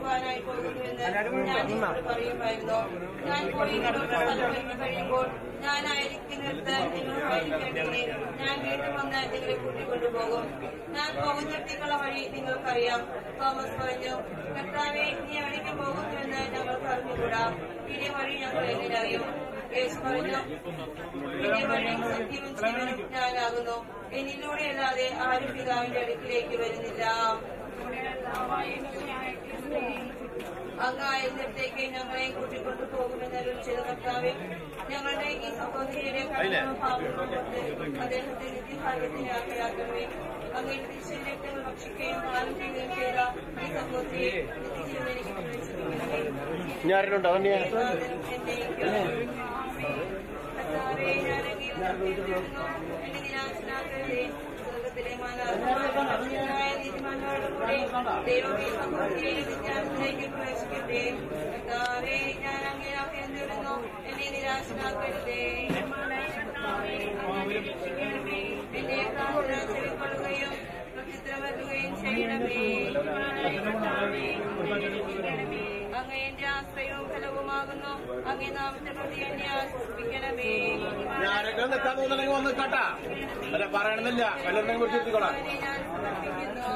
ഒരുക്കുവാനായി പോകുന്നുവെന്ന് ഞാൻ നിങ്ങളോട് പറയുമായിരുന്നു. ഞാൻ പോയി കഴിയുമ്പോൾ ഞാനായിരിക്കുന്നിടത്ത് നിങ്ങൾ ആയിരിക്കേണ്ടതിനെ ഞാൻ വീണ്ടും വന്ന് നിങ്ങളെ കൂട്ടിക്കൊണ്ടുപോകും ഞാൻ പോകുന്നിടത്തേക്കുള്ള വഴി നിങ്ങൾക്കറിയാം. തോമസ് പറഞ്ഞു കർത്താവെ നീ എവിടേക്ക് പോകുന്നുവെന്ന് ഞങ്ങൾക്ക് അറിഞ്ഞുകൂടാ? ഇനി വഴി ഞങ്ങൾ എങ്ങനെ അറിയും യേശു പറഞ്ഞു ഇനി വഴി സത്യവും ജീവനും ഞാനാകുന്നു. എന്നിലൂടെ അല്ലാതെ ആരും പിതാവിന്റെ അടുക്കിലേക്ക് വരുന്നില്ല. അങ്ങായിരുന്നിടത്തേക്ക് ഞങ്ങളെ കൂട്ടിക്കൊണ്ടു പോകുമെന്ന് ചില കർത്താവെ ഞങ്ങളുടെ ഈ സഹോദരിയുടെ കടന്നു പാപം അദ്ദേഹത്തെ നിത്യഭാഗ്യത്തിന് ആഗ്രഹിക്കണമേ അങ്ങയുടെ തിരിച്ചരക്തങ്ങൾ ഭക്ഷിക്കുകയും പാലം ചെയ്യുകയും ചെയ്ത ഈ സഹോദരിയെ നിത്യജീവനിലേക്ക് പ്രവേശിപ്പിക്കണമേ ഇനി ആരെങ്കിലും അതന്നെ കർത്താവേ, ഞാൻ അങ്ങയിൽ നിർത്തിയിരിക്കുന്നു. എന്നെ നിരാശനാക്കരുതേ. സ്വർഗത്തിലെ മാലാഖമാരായ നീതിമാന്മാരുടെ കൂടെ ദൈവമേ സഹോദരിയെ വിദ്യാർത്ഥിയിലേക്ക് പ്രവേശിക്കട്ടെ കർത്താവേ, ഞാൻ അങ്ങേ അഭയം തേടുന്നു. എന്നെ നിരാശനാക്കരുതേ എന്നെ പ്രാർത്ഥന ചെവിക്കൊള്ളുകയും പ്രത്യുത്തരം നൽകുകയും ചെയ്യണമേ അങ്ങ് എന്റെ ആശ്രയവും ഫലവുമാകുന്നു. അങ്ങേ നാമത്തെ പ്രതി എന്നെ ആശ്വസിപ്പിക്കണമേ. ഞാനൊക്കെ നിൽക്കാൻ തോന്നുന്നെങ്കിൽ വന്ന് കേട്ടാ. അല്ല പറയണമെന്നില്ല. വല്ലതും കുറിച്ച് എത്തിക്കോളാം അവനെ ഞാൻ സമർപ്പിക്കുന്നു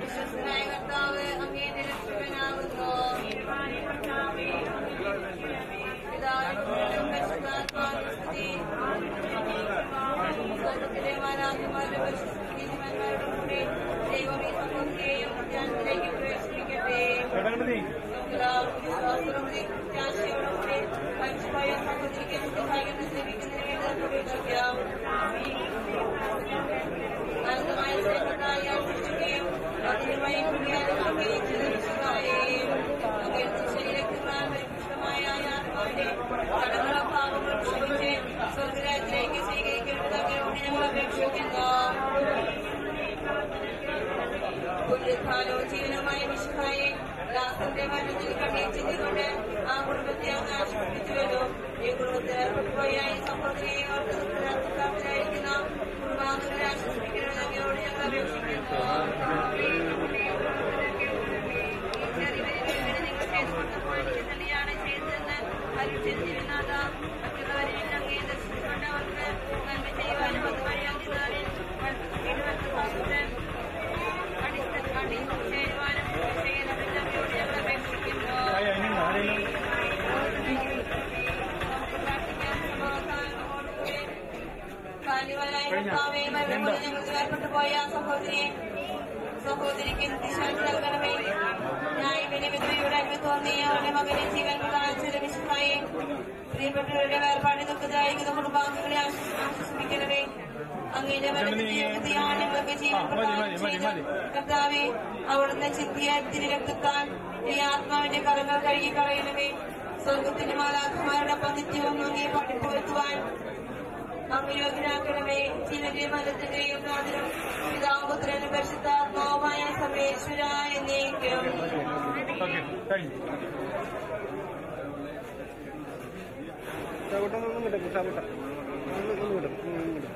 വിശ്വസനായ കർത്താവ് അങ്ങേ എന്റെ രക്ഷകനാകുന്നു പിതാവിനും പരിശുദ്ധാത്മാവിനും സ്തുതി. സ്വർഗത്തിലെ മാലാഖമാരുടെ പരിശുദ്ധീതിമാന്മാരുടെ കൂടെ ദൈവം ഈ സമൂഹത്തെയും ധ്യാനത്തിലേക്ക് പ്രവേശിപ്പിക്കട്ടെ എടകണ്ടി വിശ്വാസത്തോടെ പ്രത്യാശയോടെ മനുഷ്യമായ സഹോദരിക്ക് സഹായം സേവിക്കുന്നതിന് വേണ്ടി നമുക്ക് അപേക്ഷിക്കാം അനന്തമായ സ്നേഹത്തായി ആശ്രയിക്കുകയും അതിനുമായി കുടിയാറുകയും ചെയ്ത വിശുദ്ധായെയും അങ്ങയുടെ ശരീരത്തിനാൽ പരിപുഷ്ടമായ ആത്മാവിനെ കടങ്ങള പാപങ്ങൾ ക്ഷമിച്ച് സ്വർഗരാജ്യത്തിലേക്ക് സ്വീകരിക്കേണ്ടത് അങ്ങയോട് ഞങ്ങൾ അപേക്ഷിക്കുന്നു പുനരുത്ഥാനവും ജീവനുമായ വിശുദ്ധായെ ദാസന്റെ മരണത്തിൽ കണ്ണീർ ചിന്തിക്കൊണ്ട് ആ കുടുംബത്തെ അങ്ങ് ആശ്വസിപ്പിച്ചുവല്ലോ ഈ കുടുംബത്തിന് പോയായി സഹോദരിയെ ഓർത്ത് ああ。കർത്താവെ അവിടുന്ന് ചിത്തിയെ തിരി രക്തത്താൽ ഈ ആത്മാവിന്റെ കറങ്ങൾ കഴുകി കളയണമേ സ്വർഗത്തിന്റെ മാലാഖമാരോടൊപ്പം നിത്യവും നോക്കി പഠിപ്പുവരുത്തുവാൻ അങ്ങ് ചിലരെ മതത്തിന്റെയും നാഥനും പിതാപുത്രനും പരിശുദ്ധാത്മാവുമായ സമേശ്വര എന്നേക്കും. ഒന്നും കിട്ടും ഒന്നും കിട്ടും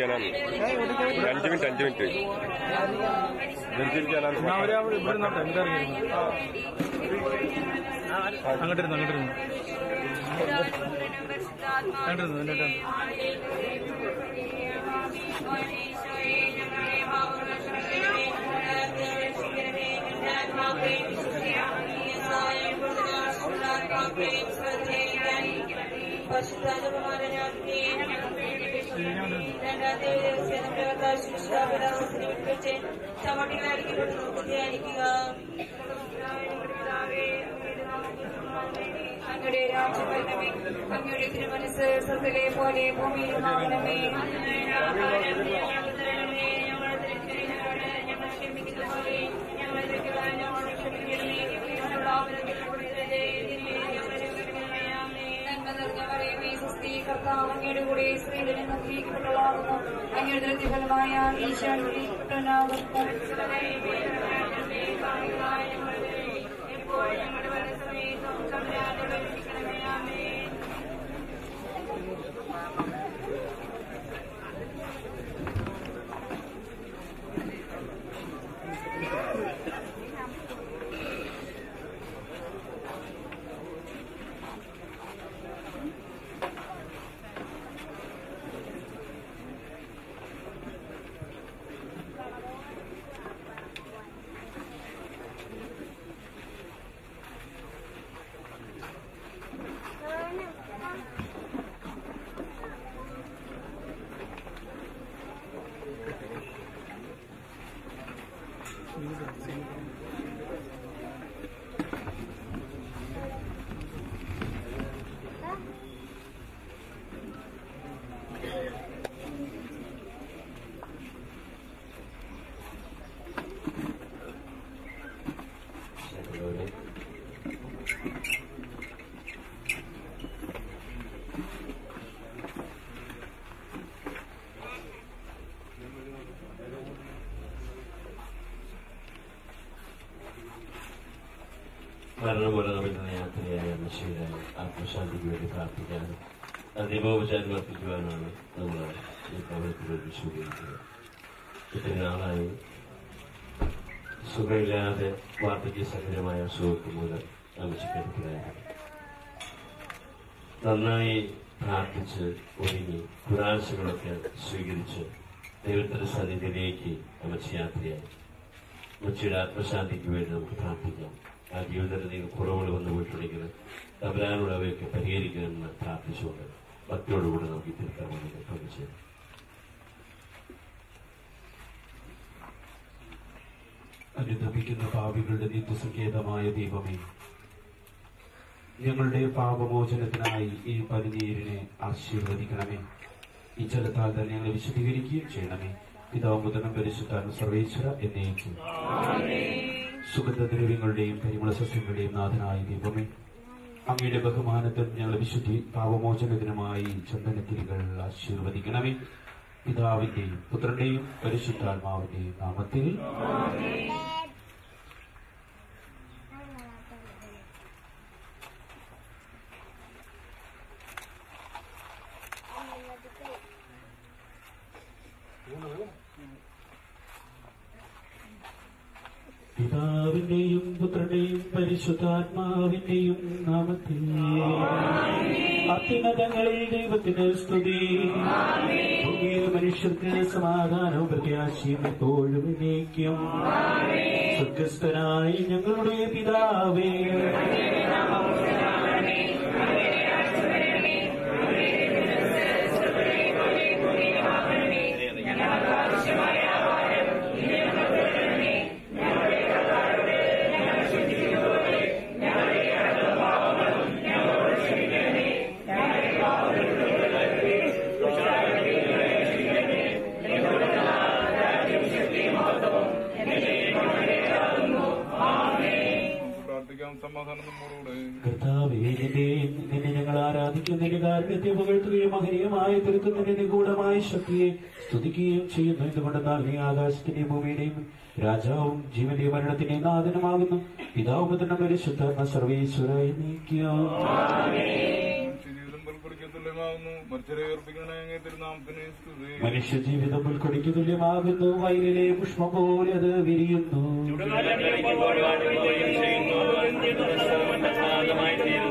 ഇവരിക്കാനാണ് അഞ്ച് മിനിറ്റ് അഞ്ച് മിനിറ്റ്. ഇവരിക്കാനാണ് അങ്ങോട്ടിരുന്നു അവർ അവിടെ ഇവിടെ നിന്നോട്ടെ അങ്ങോട്ടിരുന്നു എന്നിട്ടാണ് ചമട്ടികളടിക്കപ്പെട്ട് നോക്കി ധ്യാനിക്കുക അങ്ങയുടെ രാജ്യം വരണമേ അങ്ങയുടെ തിരുമനസ് സ്വർഗലെ പോലെ ഭൂമിയിലുമാകണമേ ഞങ്ങൾ ക്ഷമിക്കുന്ന പോലെ തെറ്റുകാരെ ഞങ്ങളോട് ക്ഷമിക്കണമേ ഞങ്ങളുടെ ആപത്തുകൾ കൊടുക്കരുതേ. ഇതിനെ ഞങ്ങളെ രക്ഷിക്കണമേ. ആമേൻ. നന്മ നിറഞ്ഞ സുസ്ഥി കർത്താവ് അങ്ങയുടെ കൂടെ സ്ത്രീകളിൽ അനുഗ്രഹിക്കപ്പെട്ടവളാകുന്നു അങ്ങയുടെ ദൃത്യഫലമായ ഈശോ അനുഗ്രഹിക്കപ്പെട്ടവനാകുന്നു എപ്പോഴും പോലെ നമ്മുടെ യാത്രയായ മനുഷ്യരായ ആത്മശാന്തിക്ക് വേണ്ടി പ്രാർത്ഥിക്കാനും ദൈവോപചാരം അർപ്പിക്കുവാനാണ് നമ്മൾ ഈ ഭവനത്തിൽ വേണ്ടി സ്വീകരിക്കുന്നത് ഇത്ര നാളായി സുഖമില്ലാതെ വാർദ്ധക്യ സഹജമായ അസുഖത്ത് മൂലം അമ്മച്ചിക്കെടുക്കുകയായിരുന്നു നന്നായി പ്രാർത്ഥിച്ച് ഒരുങ്ങി കുരാശകളൊക്കെ സ്വീകരിച്ച് ദൈവത്തിന്റെ സന്നിധിയിലേക്ക് അമ്മച്ചി യാത്രയായി അമ്മച്ചിയുടെ ആത്മശാന്തിക്ക് വേണ്ടി നമുക്ക് പ്രാർത്ഥിക്കാം. ആ ജീവിതത്തിൽ നീ കുറവുകൾ വന്നു പോയിട്ടുണ്ടെങ്കിൽ തബരാനോട് അവയൊക്കെ പരിഹരിക്കണമെന്ന് പ്രാർത്ഥിച്ചുകൊണ്ട് ഭക്തിയോടുകൂടി നമുക്ക് തിരുത്താൻ വേണ്ടി ശ്രമിച്ചു അനുദപിക്കുന്ന പാപികളുടെ നിത്യസങ്കേതമായ ദൈവമേ ഞങ്ങളുടെ പാപമോചനത്തിനായി ഈ പരിനീരിനെ ആശീർവദിക്കണമേ. ഈ ജലത്താൽ തന്നെ ഞങ്ങളെ വിശദീകരിക്കുകയും ചെയ്യണമേ. പിതാമുതനം പരിശുദ്ധാനും സർവേശ്വര എന്നേക്കും. സുഗന്ധദ്രവ്യങ്ങളുടെയും പരിമള സസ്യങ്ങളുടെയും നാഥനായ ദൈവമേ അങ്ങയുടെ ബഹുമാനത്തിൽ ഞങ്ങളെ വിശുദ്ധി പാപമോചനത്തിനുമായി ചന്ദനത്തിരികൾ ആശീർവദിക്കണമേ. പിതാവിന്റെയും പുത്രന്റെയും പരിശുദ്ധാത്മാവിന്റെയും നാമത്തിൽ. പിതാവിന്റെയും പുത്രന്റെയും പരിശുദ്ധാത്മാവിന്റെയും നാമത്തിൽ. അത്യുന്നതങ്ങളിൽ ദൈവത്തിന് സ്തുതി. മനുഷ്യർക്ക് സമാധാനവും പ്രത്യാശയും എപ്പോഴും നീക്കും സ്വർഗസ്ഥനായി ഞങ്ങളുടെ പിതാവേ നിന്നെ ഞങ്ങൾ ആരാധിക്കുന്നതിന് കാരണത്തെ പുകഴ്ത്തുകയും മഹനീയമായ തിരുത്തുന്നതിന് നിഗൂഢമായ ശക്തിയെ സ്തുതിക്കുകയും ചെയ്യുന്നു. എന്തുകൊണ്ടെന്നാൽ നീ ആകാശത്തിന്റെയും ഭൂമിയുടെയും രാജാവും ജീവന്റെയും മരണത്തിന്റെയും നാഥനുമാകുന്നു. പിതാവ് മുതൽ പരിശുദ്ധ സർവേശ്വര നീക്കിയോ തുല്യമാകുന്നു. മനുഷ്യ ജീവിതം ഉൾക്കൊടിക്ക് തുല്യമാകുന്നു. വയലിലെ പുഷ്പം പോലെ അത് വിരിയുന്നു.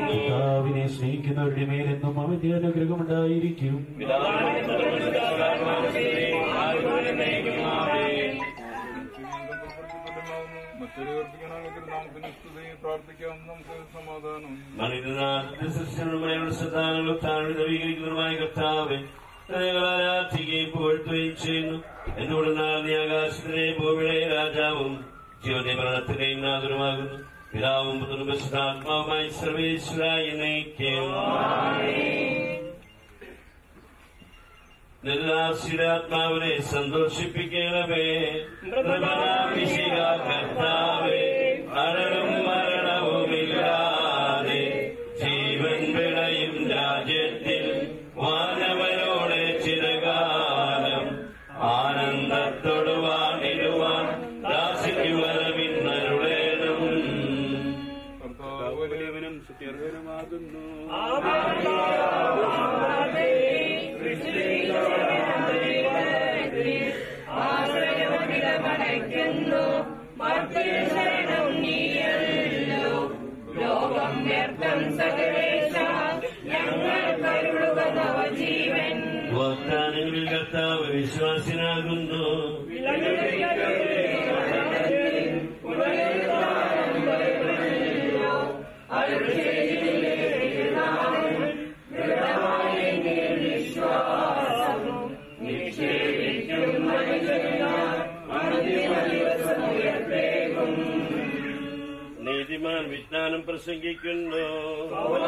പിതാവിനെ സ്നേഹിക്കുന്നവരുടെ മേലെന്നും അവന്റെ അനുഗ്രഹമുണ്ടായിരിക്കും ആരാധിക്കുകയും പുകഴ്ത്തുകയും ചെയ്യുന്നു എന്നോട് നാളെ ആകാശത്തിലെ ഭൂമിയുടെ രാജാവും ജീവന്റെ മരണത്തിന്റെയും നാഥനുമാകുന്നു പിതാവും പുത്രനും പരിശുദ്ധാത്മാവുമായി സർവേശ്വരായി നയിക്കും നിർദാസിയുടെ ആത്മാവിനെ സന്തോഷിപ്പിക്കണമേ കർത്താവേ. singing in love.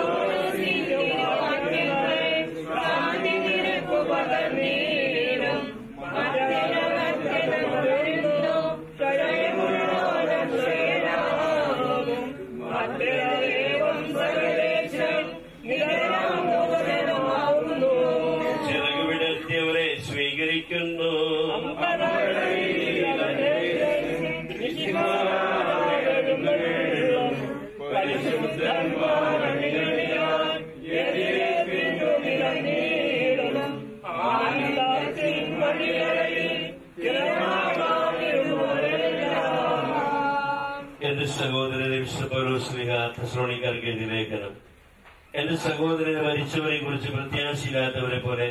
സഹോദരനെ മരിച്ചവരെ കുറിച്ച് പ്രത്യാശയില്ലാത്തവരെ പോലെ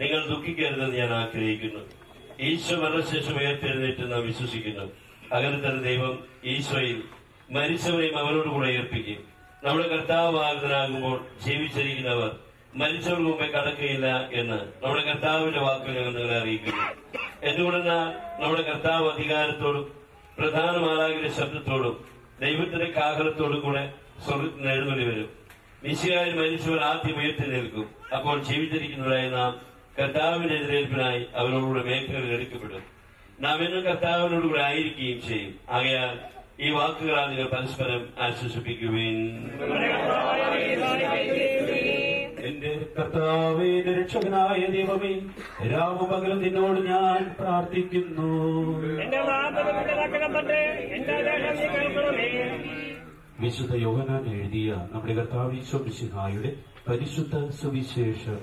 നിങ്ങൾ ദുഃഖിക്കരുതെന്ന് ഞാൻ ആഗ്രഹിക്കുന്നു. ഈശോ മരണശേഷം ഉയർത്തെഴുന്നേറ്റ് നാം വിശ്വസിക്കുന്നു. അങ്ങനെ തന്നെ ദൈവം ഈശോയിൽ മരിച്ചവരെയും അവരോടുകൂടെ ഏർപ്പിക്കും നമ്മുടെ കർത്താവ് ആകുന്നതാകുമ്പോൾ ജീവിച്ചിരിക്കുന്നവർ മരിച്ചവർക്ക് മുമ്പേ കടക്കുകയില്ല എന്ന് നമ്മുടെ കർത്താവിന്റെ വാക്കുകൾ ഞങ്ങൾ നിങ്ങളെ അറിയിക്കുന്നു. എന്തുകൊണ്ടെന്നാൽ നമ്മുടെ കർത്താവ് അധികാരത്തോടും പ്രധാന മാലാകിന്റെ ശബ്ദത്തോടും ദൈവത്തിന്റെ കാഹളത്തോടും കൂടെ സ്വർഗത്തിന് എഴുന്നള്ളി വരും. മിശിയായി മരിച്ചവർ ആദ്യം ഉയർത്തി നിൽക്കും അപ്പോൾ ജീവിച്ചിരിക്കുന്നവരായ നാം കർത്താവിന്റെ എതിരേൽപ്പിനായി അവരോടുകൂടെ മേഖലകൾ എടുക്കപ്പെടും. നാം എന്നും കർത്താവിനോട് കൂടെ ആയിരിക്കുകയും ചെയ്യും. ആകയാൽ ഈ വാക്കുകളാണ് നിങ്ങൾ പരസ്പരം ആശ്വസിപ്പിക്കുവിൻ. എന്റെ കർത്താവേ എന്റെ രക്ഷകനായ ദൈവമേ രാമപകലും നിന്നോട് ഞാൻ പ്രാർത്ഥിക്കുന്നു. വിശുദ്ധ യോഹനാൻ എഴുതിയ നമ്മുടെ കർത്താവ് ഈശോ മിശിഹായുടെ പരിശുദ്ധ സുവിശേഷം.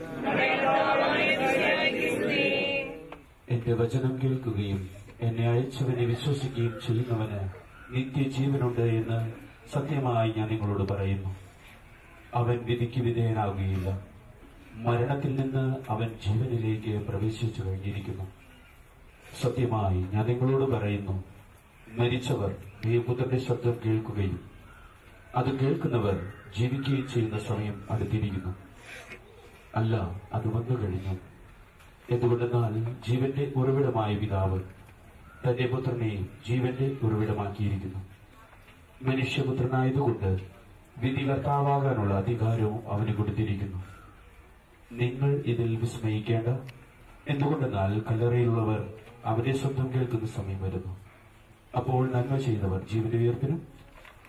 എന്റെ വചനം കേൾക്കുകയും എന്നെ അയച്ചവനെ വിശ്വസിക്കുകയും ചെയ്യുന്നവന് നിത്യജീവനുണ്ട് എന്ന് സത്യമായി ഞാൻ നിങ്ങളോട് പറയുന്നു. അവൻ വിധിക്ക് വിധേയനാകുകയില്ല. മരണത്തിൽ നിന്ന് അവൻ ജീവനിലേക്ക് പ്രവേശിച്ചു കഴിഞ്ഞിരിക്കുന്നു. സത്യമായി ഞാൻ നിങ്ങളോട് പറയുന്നു മരിച്ചവർ ദൈവപുത്രന്റെ ശബ്ദം കേൾക്കുകയും അത് കേൾക്കുന്നവർ ജീവിക്കുകയും ചെയ്യുന്ന സമയം അടുത്തിരിക്കുന്നു അല്ല അത് വന്നു കഴിഞ്ഞു. എന്തുകൊണ്ടെന്നാൽ ജീവന്റെ ഉറവിടമായ പിതാവ് തന്റെ പുത്രനെ ജീവന്റെ ഉറവിടമാക്കിയിരിക്കുന്നു. മനുഷ്യപുത്രനായതുകൊണ്ട് വിധി വിധികർത്താവാകാനുള്ള അധികാരവും അവന് കൊടുത്തിരിക്കുന്നു. നിങ്ങൾ ഇതിൽ വിസ്മയിക്കേണ്ട? എന്തുകൊണ്ടെന്നാൽ കല്ലറയിലുള്ളവർ അവരെ ശബ്ദം കേൾക്കുന്ന സമയം വരുന്നു. അപ്പോൾ നന്മ ചെയ്തവർ ജീവന്റെ ഉയർപ്പിനും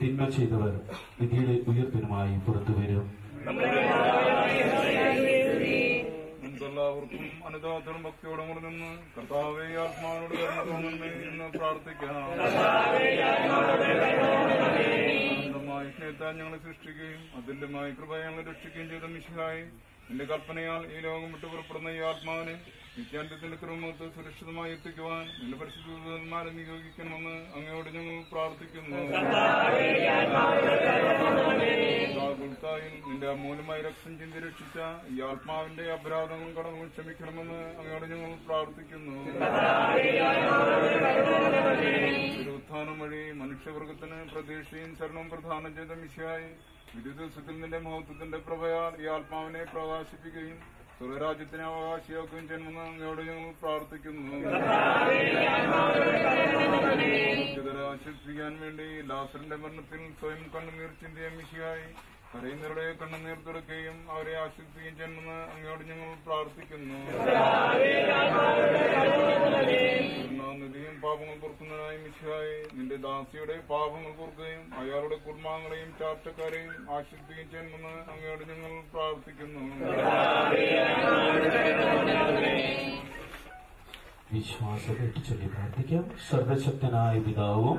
തിന്മ ചെയ്തവർ വിധിയുടെ ഉയർപ്പിനുമായി പുറത്തു വരും. എല്ലാവർക്കും അനുദാതനും ഭക്തിയോടും നിന്ന് കർത്താവെ ആത്മാവിനോട് കരുണ തോന്നുന്നേ എന്ന് പ്രാർത്ഥിക്കാം. അനന്തമായ സ്നേഹത്താൽ ഞങ്ങളെ സൃഷ്ടിക്കുകയും അതുല്യമായി കൃപ ഞങ്ങളെ രക്ഷിക്കുകയും ചെയ്ത മിശിഹായി എന്റെ കൽപ്പനയാൽ ഈ ലോകം വിട്ടു പുറപ്പെടുന്ന ഈ ആത്മാവിനെ നിത്യാന്ത്യത്തിന്റെ തിരുമുഖത്ത് സുരക്ഷിതമായി എത്തിക്കുവാൻ നിന്റെ പരിശുദ്ധന്മാരെ നിയോഗിക്കണമെന്ന് അങ്ങയോട് ഞങ്ങൾ പ്രാർത്ഥിക്കുന്നു. നിന്റെ അമൂലമായി രക്തം ചിന്തി രക്ഷിച്ച ഈ ആത്മാവിന്റെ അപരാധങ്ങളും കടങ്ങളും ക്ഷമിക്കണമെന്ന് അങ്ങയോട് ഞങ്ങൾ പ്രാർത്ഥിക്കുന്നു. ഉത്ഥാനം വഴി മനുഷ്യവർഗത്തിന് പ്രതീക്ഷയും ശരണവും പ്രധാനം ചെയ്ത മിശയായി വിധി ദിവസത്തിൽ നിന്റെ മഹത്വത്തിന്റെ പ്രഭയാൽ ഈ ആത്മാവിനെ പ്രകാശിപ്പിക്കുകയും സ്വർഗരാജ്യത്തിന് അവകാശിയാക്കുകയും അങ്ങയോട് ഞങ്ങൾ പ്രാർത്ഥിക്കുന്നു. ശിക്ഷിക്കാൻ ആശ്വസിപ്പിക്കാൻ വേണ്ടി ലാസറിന്റെ മരണത്തിൽ സ്വയം കണ്ണുനീർ ചിന്തിയ മിശിയായി കരയുന്നവരുടെ കണ്ണുനീർ തുടക്കുകയും അവരെ ആശ്വസിപ്പിക്കുകയും ചെയ്യണമെന്ന് അങ്ങയോട് ഞങ്ങൾ പ്രാർത്ഥിക്കുന്നു. നിധിയും പാപങ്ങൾ പൊറുക്കുന്നതിനായി മിശിഹായി നിന്റെ ദാസിയുടെ പാപങ്ങൾ പൊറുക്കുകയും അയാളുടെ കുടുംബാംഗങ്ങളെയും ചാർച്ചക്കാരെയും ആശ്വസിപ്പിക്കുകയും ചെയ്യണമെന്ന് അങ്ങയോട് ഞങ്ങൾ പ്രാർത്ഥിക്കുന്നു. വിശ്വാസപ്പെട്ട് ചൊല്ലി പ്രാർത്ഥിക്കാം. സർവശക്തനായ പിതാവും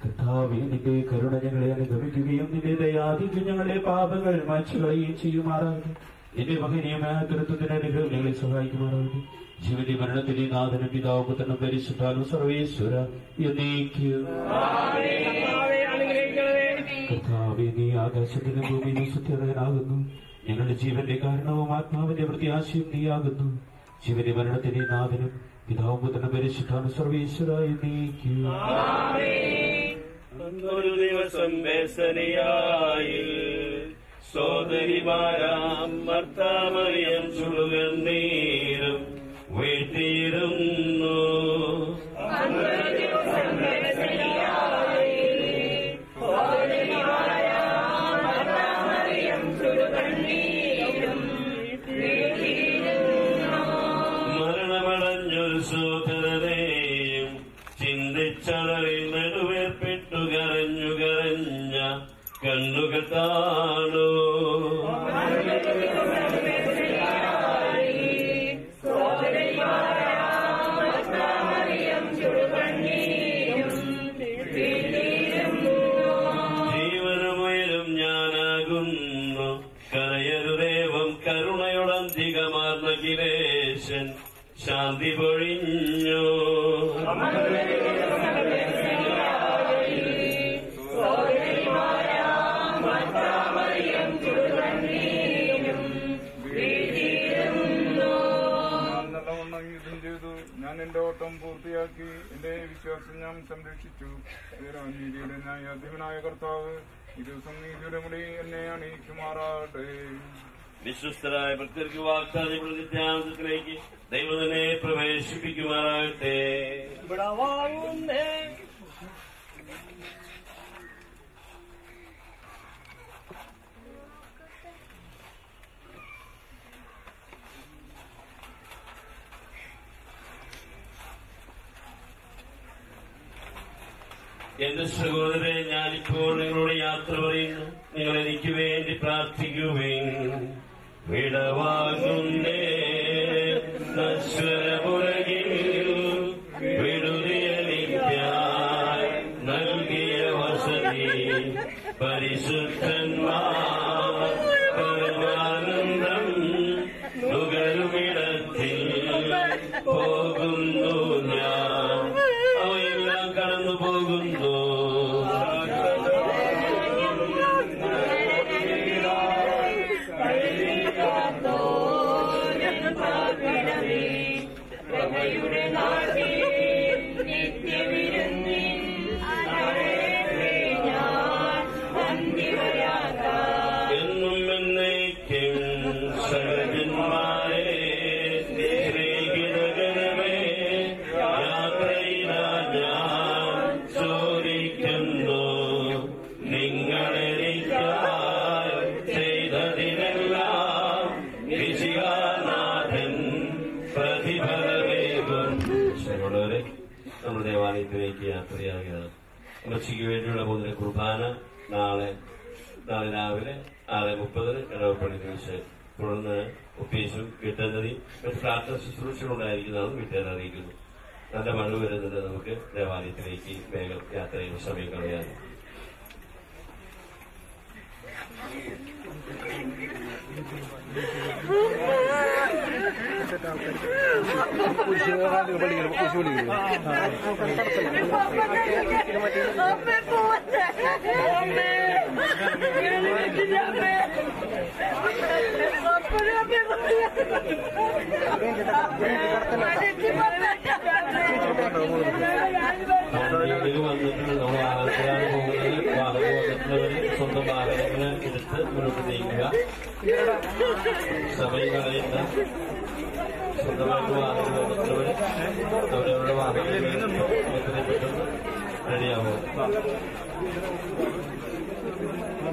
കർത്താവേ നിന്റെ കരുണ ഞങ്ങളെ അനുഗമിക്കുകയും നിന്റെ ദയാധിക്യം ഞങ്ങളുടെ മാച്ചുകളയും ചെയ്യുമാറാകട്ടെ. എന്റെ മഹനീയമായ കൃത്യത്തിന് അനുഗ്രഹം ഞങ്ങളെ സഹായിക്കുമാറാകട്ടെ. ജീവന്റെ മരണത്തിന്റെ നാഥനും പിതാവ് പുത്രനും പരിശുദ്ധാലും സർവേശ്വര ആകാശത്തിന് ഭൂമി നീ ആകാശത്തിനും ഭൂമിയിലും സുത്യർഹനാകുന്നു ഞങ്ങളുടെ ജീവന്റെ കാരണവും ആത്മാവിന്റെ പ്രത്യാശയും നീയാകുന്നു. ജീവന്റെ മരണത്തിന്റെ നാഥനും പിതാവും പുത്രനും പരിശുദ്ധാലും സർവേശ്വര എന്നേക്കും. ഒരു ദിവസം സോദരിമാരാം ഭർത്താമറിയം ചുടുകണ്ണീരും വീട്ടിയിരുന്നു. വിശ്വാസം ഞാൻ സംരക്ഷിച്ചു നീതിയുടെ ന്യായാധിപനായ കർത്താവ്. ഈ ദിവസം നീതിയുടെ മുടി എന്നെ അണിയിക്കുമാറാട്ടെ വിശ്വസ്തരായ ഭക്തർക്ക് വാഗ്ദാനം നിത്യാനന്ദത്തിലേക്ക് ദൈവത്തിനെ പ്രവേശിപ്പിക്കുമാറാകട്ടെ. എന്റെ സഹോദരെ ഞാനിപ്പോൾ നിങ്ങളുടെ യാത്ര പറയുന്നു. നിങ്ങൾ എനിക്ക് വേണ്ടി പ്രാർത്ഥിക്കുവേൻ. വിടവാകുന്നേ നൽകിയ വസതി. പരിശുദ്ധന്മാർ മുപ്പതിന് ഇടവപ്പള്ളി വെച്ച് തുടർന്ന് ഒപ്പീസും മറ്റ് പ്രാർത്ഥന ശുശ്രൂഷകളുണ്ടായിരിക്കുന്നതാണ് വീട്ടുകാർ അറിയിക്കുന്നു. നല്ല മഴ വരുന്നുണ്ട് നമുക്ക് ദേവാലയത്തിലേക്ക് വേഗം യാത്ര ചെയ്യുന്ന സമയം കളയാൻ വീട്ടിൽ വന്നിട്ട് നമ്മൾ ആരാധന പോകുന്നത് വാഹനം വന്നിട്ടുള്ളവര് സ്വന്തം വാഹനങ്ങൾ എടുത്ത് മുന്നോട്ട് നീങ്ങുക സമയം കളയുന്ന സ്വന്തമായിട്ട് വാഹനം വന്നിട്ടുള്ളവര് അവരവരുടെ വാഹനങ്ങൾ എത്രയും പെട്ടെന്ന് റെഡിയാവുക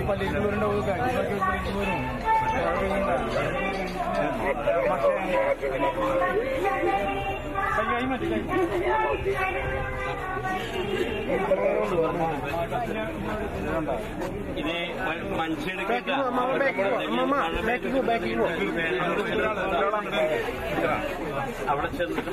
കടന്നു കടന്നു ആൾക്കാർ ഇത് മനുഷ്യടുക്കിട്ട് അവിടെ ചെന്നിട്ട്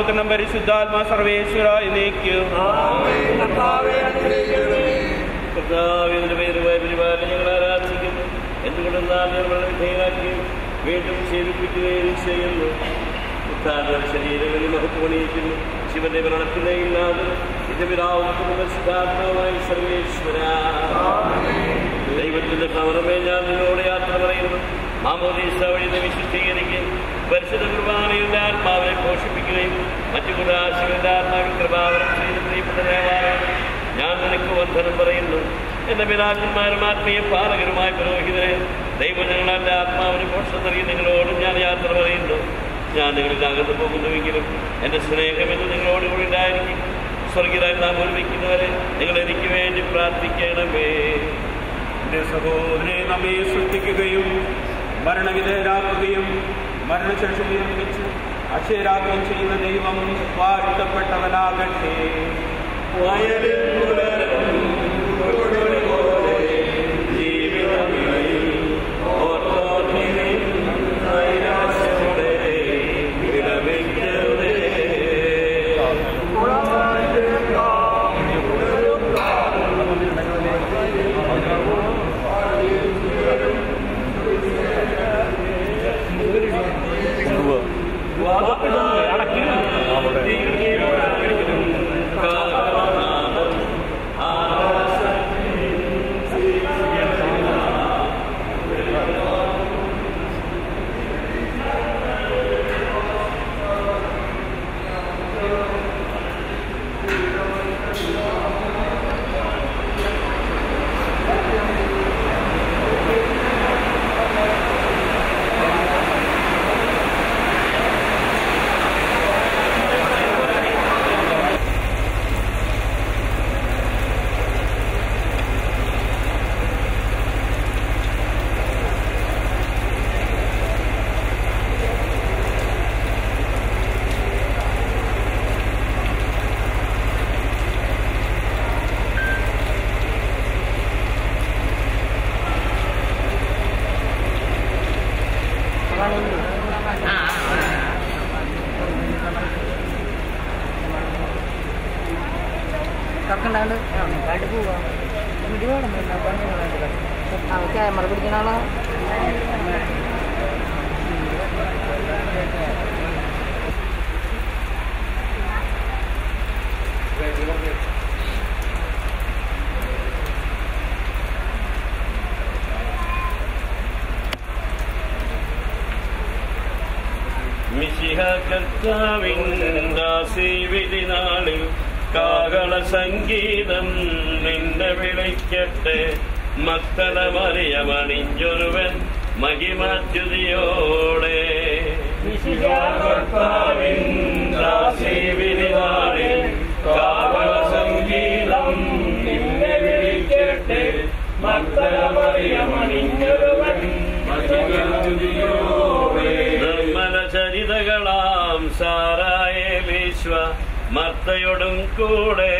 പുത്രനും പരിശുദ്ധാത്മാ സർവേശ്വര എന്നേക്കും. കർത്താവിന്റെ പേരുമായി പരിപാലനം ഞങ്ങൾ ആരാധിക്കുന്നു. വിധേയരാക്കുകയും വീണ്ടും സേവിപ്പിക്കുകയും ചെയ്യുന്നു. ഉദ്ധാരണ ശരീരങ്ങളിൽ മഹത്വണിയിക്കുന്നു ശിവന്റെ മരണത്തിന്റെ ഇല്ലാതെ എന്റെ പിതാവും സിദ്ധാർത്ഥമായി സർവേശ്വര. ദൈവത്തിന്റെ കവറമേ ഞാൻ നിന്നോട് യാത്ര പറയുന്നു. മാമോദീസ വഴി വിശുദ്ധീകരിക്കും. പരിശുദ്ധ കുർബാനയുടെ ആത്മാവിനെ പോഷിപ്പിക്കുകയും സന്ദർശിക്കുകയും മറ്റു കൂടെ ആത്മാവിൽ കൃപാവനം ചെയ്ത് പ്രിയപ്പെട്ട ദേവാലയം ഞാൻ നിനക്ക് വന്ധനം പറയുന്നു. എന്റെ പിതാക്കന്മാരും ആത്മീയ പാലകരുമായ പുരോഹിതരെ ദൈവം ആത്മാവിന് പോഷണം നൽകി നിങ്ങളോടും ഞാൻ യാത്ര പറയുന്നു. ഞാൻ നിങ്ങളിൽ അകന്നു പോകുന്നുവെങ്കിലും എന്റെ സ്നേഹം എന്ന് നിങ്ങളോട് കൂടി ഉണ്ടായിരിക്കും. സ്വർഗീയരായി നാം ഒരുമിക്കുന്നവരെ നിങ്ങൾ എനിക്ക് വേണ്ടി പ്രാർത്ഥിക്കണമേ. എന്റെ സഹോദരനെ നമ്മെ ശ്രദ്ധിക്കുകയും മരണവിധേയരാക്കുകയും മരണശേഷം നിർമ്മിച്ച് അക്ഷയരാക്കുകയും ചെയ്യുന്ന ദൈവം വാഴ്ത്തപ്പെട്ടവനാകട്ടെ കറക്കണ്ടാണ്ട് കണ്ടു പോവാ ക്യാമറ പിടിക്കണ മക്കളമറിയമണിഞ്ഞൊരുവൻ മഹിമാച്യുതിയോടെ. സംഗീതം നിന്നെ ചരിതകളാം സാറായെ വിശ്വ മർത്തയോടും കൂടെ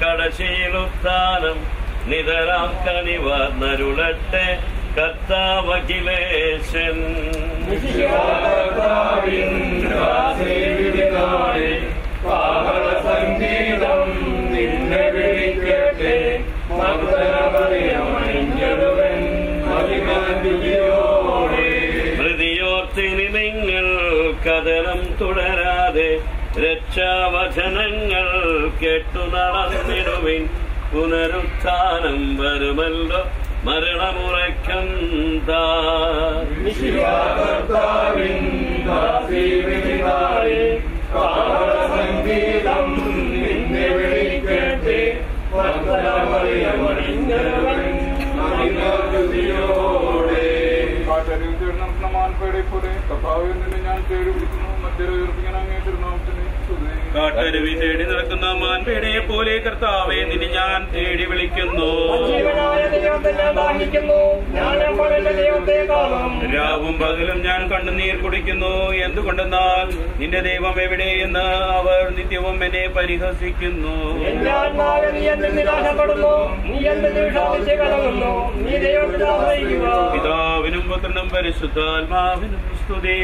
കടശീലുത്താനം നിതരാം കനിവർന്നരുളട്ടെ കർത്താവകിലേശൻ സംഗീതം നിന്നെ വിളിക്കട്ടെ. നിങ്ങൾ കഥനം തുടരാതെ രക്ഷാവചനങ്ങൾ കേട്ടു നടന്നിടുവിൻ. പുനരുത്ഥാനം വരുമല്ലോ മരണമുറക്കം താ സംഗീതം നിന്നെ വിളിക്കട്ടെ. മാൻപേടെ പോലെ നിന്ന് ഞാൻ തേടി വിളിക്കുന്നു? മറ്റൊരു ഉയർപ്പിക്കാൻ. കാട്ടരുവി തേടി നടക്കുന്ന മാൻപേടയെ പോലെ കർത്താവെ നിന്നെ ഞാൻ തേടി വിളിക്കുന്നു. രാവും പകലും ഞാൻ കണ്ണുനീർ കുടിക്കുന്നു. എന്തുകൊണ്ടെന്നാൽ നിന്റെ ദൈവം എവിടെയെന്ന് അവർ നിത്യവും എന്നെ പരിഹസിക്കുന്നു. പിതാവിനും പുത്രനും പരിശുദ്ധാത്മാവിനും സ്തുതി.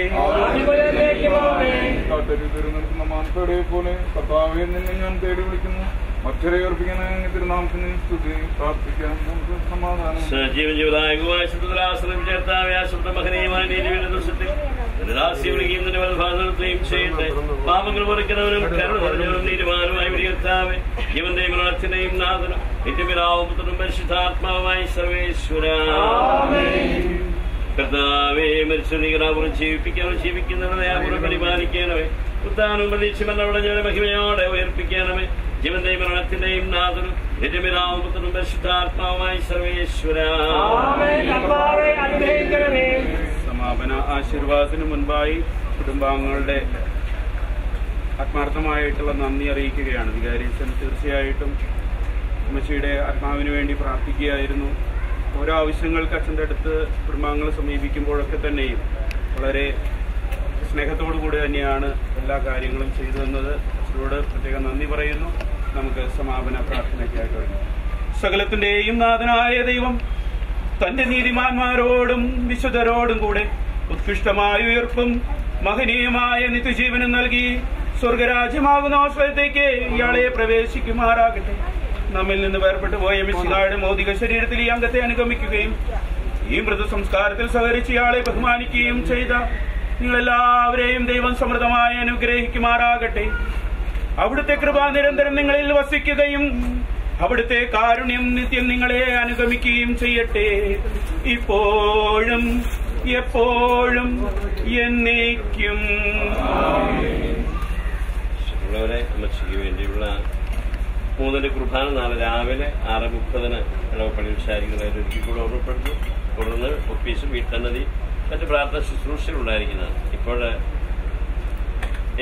മാൻപേടെ പോലെ കർത്താവിൽ നിന്ന് ഞാൻ തേടി വിളിക്കുന്നു. മറ്റൊരേ അങ്ങേ തിരുനാമത്തിന് സ്തുതി പ്രാർത്ഥിക്കാൻ നമുക്ക് സമാധാനം. സജീവ ജീവദായകമായ ശുദ്ധത്തിൽ ആശ്രമിച്ചേർത്താവെ ആ ശുദ്ധ മഹനീയമായ നീതിയുടെ ദൃശ്യത്തിൽ ദാസ്യ വിളിക്കുകയും നിന്റെ വൽഭാഗത്തെയും ചെയ്യട്ടെ. പാപങ്ങൾ മുറിക്കുന്നവനും കരുണ നിറഞ്ഞവനും നീതിമാനുമായി വിളികർത്താവെ ജീവന്റെയും മരണത്തിന്റെയും നാഥനും നിത്യപിതാവും പുത്രനും പരിശുദ്ധാത്മാവുമായി സർവേശ്വര. കർത്താവെ മരിച്ചു നീകരാപുരം ജീവിപ്പിക്കാനും ജീവിക്കുന്നവരെ ദയാപുരം ഉത്താനും പ്രതീക്ഷമെന്നവിടെ ഞങ്ങളുടെ മഹിമയോടെ ഉയർപ്പിക്കണമേ. ജീവന്റെയും മരണത്തിന്റെയും നാഥനും നിത്യപിതാവും പുത്രനും പരിശുദ്ധാത്മാവുമായി സർവേശ്വര. സമാപന ആശീർവാദത്തിന് മുൻപായി കുടുംബാംഗങ്ങളുടെ ആത്മാർത്ഥമായിട്ടുള്ള നന്ദി അറിയിക്കുകയാണ്. വികാരീസൻ തീർച്ചയായിട്ടും അമ്മച്ചിയുടെ ആത്മാവിന് വേണ്ടി പ്രാർത്ഥിക്കുകയായിരുന്നു. ഓരോ ആവശ്യങ്ങൾക്ക് അച്ഛന്റെ അടുത്ത് കുടുംബാംഗങ്ങളെ സമീപിക്കുമ്പോഴൊക്കെ തന്നെയും വളരെ സ്നേഹത്തോടു കൂടി തന്നെയാണ് എല്ലാ കാര്യങ്ങളും ചെയ്തു തന്നത്. അച്ഛനോട് പ്രത്യേകം നന്ദി പറയുന്നു. നമുക്ക് സമാപന പ്രാർത്ഥനയ്ക്കായിട്ട് വരുന്നു സകലത്തിന്റെയും നാഥനായ ദൈവം തന്റെ നീതിമാന്മാരോടും വിശുദ്ധരോടും കൂടെ ഉത്കൃഷ്ടമായ ഉയർപ്പും മഹനീയമായ നിത്യജീവനും നൽകി സ്വർഗരാജ്യമാകുന്ന ആശ്രയത്തേക്ക് ഇയാളെ പ്രവേശിക്കുമാറാകട്ടെ. നമ്മിൽ നിന്ന് വേർപെട്ടു പോയ മിശിഹായുടെ മൗതിക ശരീരത്തിൽ ഈ അംഗത്തെ അനുഗമിക്കുകയും ഈ മൃദു സംസ്കാരത്തിൽ സഹകരിച്ച് ഇയാളെ ബഹുമാനിക്കുകയും ചെയ്ത നിങ്ങളെല്ലാവരെയും ദൈവം സമൃദ്ധമായി അനുഗ്രഹിക്കുമാറാകട്ടെ. അവിടുത്തെ കൃപ നിരന്തരം നിങ്ങളിൽ വസിക്കുകയും അവിടുത്തെ കാരുണ്യം നിത്യം നിങ്ങളെ അനുഗമിക്കുകയും ചെയ്യട്ടെ. ഇപ്പോഴും എപ്പോഴും എന്നേക്കും. വേണ്ടിയുള്ള മൂന്നിന്റെ കുർബാന നാളെ രാവിലെ ആറ് മുപ്പതിന് ഇടവപ്പള്ളി വിശാരികളെ ഒരുക്കി കൂടെ ഓർമ്മപ്പെടുത്തും. തുടർന്ന് ഒപ്പീസും വീട്ടന്നതി മറ്റ് പ്രാർത്ഥന ശുശ്രൂഷയിലുണ്ടായിരിക്കുന്നത്. ഇപ്പോൾ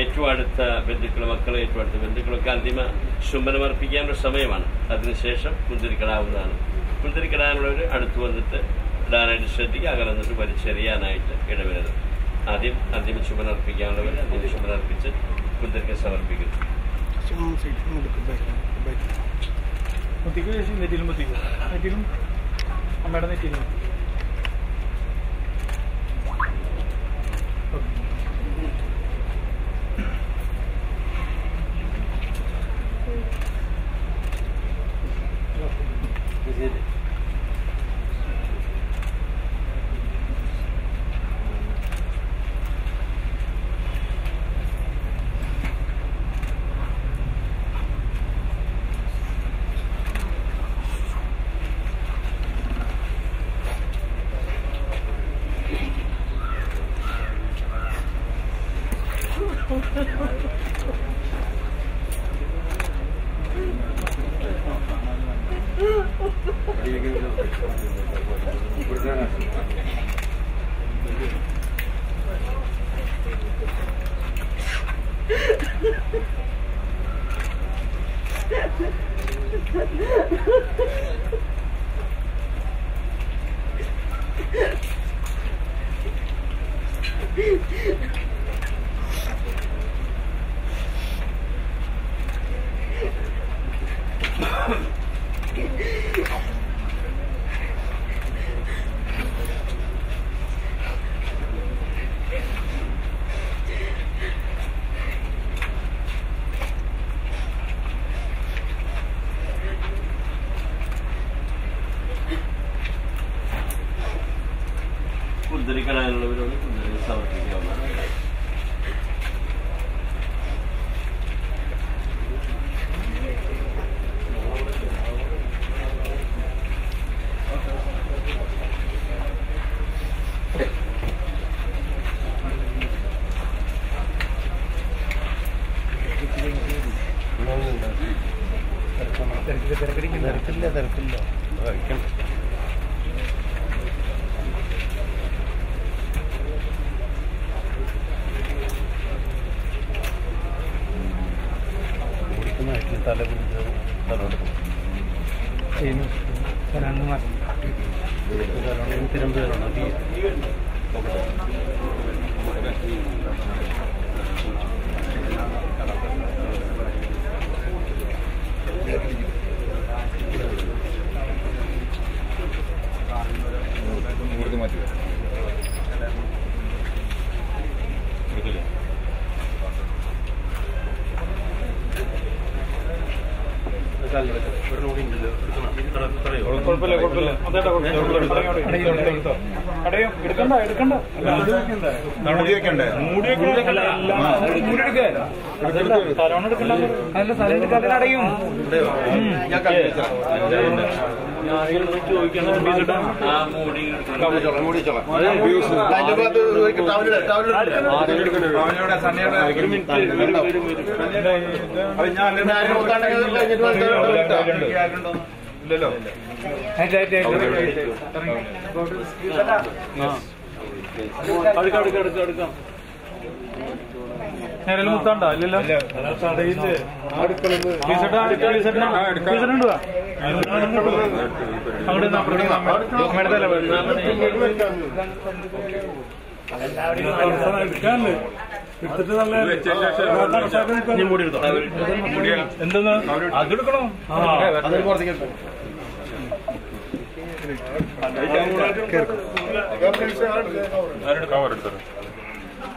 ഏറ്റവും അടുത്ത ബന്ധുക്കൾ മക്കളെ ഏറ്റവും അടുത്ത ബന്ധുക്കളൊക്കെ അന്തിമ ചുംബനം അർപ്പിക്കാനുള്ള സമയമാണ്. അതിനുശേഷം കുന്തിരിക്കിടാവുന്നതാണ് കുന്തിരിക്കിടാനുള്ളവർ അടുത്ത് വന്നിട്ട് ഇടാനായിട്ട് ശ്രദ്ധിക്കുക അകലന്നിട്ട് വലിച്ചെറിയാനായിട്ട് ഇടവരുത്. ആദ്യം അന്തിമ ചുമൻ അർപ്പിക്കാനുള്ളവർ അന്തിമ ചുമൻ അർപ്പിച്ച് സമർപ്പിക്കും. സമർപ്പിക്കുന്നു നെറ്റിയിലും മുത്തിക്കും നെറ്റിയിലും അമ്മയുടെ ذركلة ذركلة ذركلة ذركلة എടുക്കണ്ട അല്ല അടുക്കാം എടുക്കാതെ അടയും ഞാൻ ഇല്ലല്ലോ നേരെ മുത്താണ്ട ഇല്ലല്ലോ ടീഷർട്ട് ഉണ്ട് അങ്ങോട്ട് മേടത്തല്ല എന്തെന്ന് അതെടുക്കണോ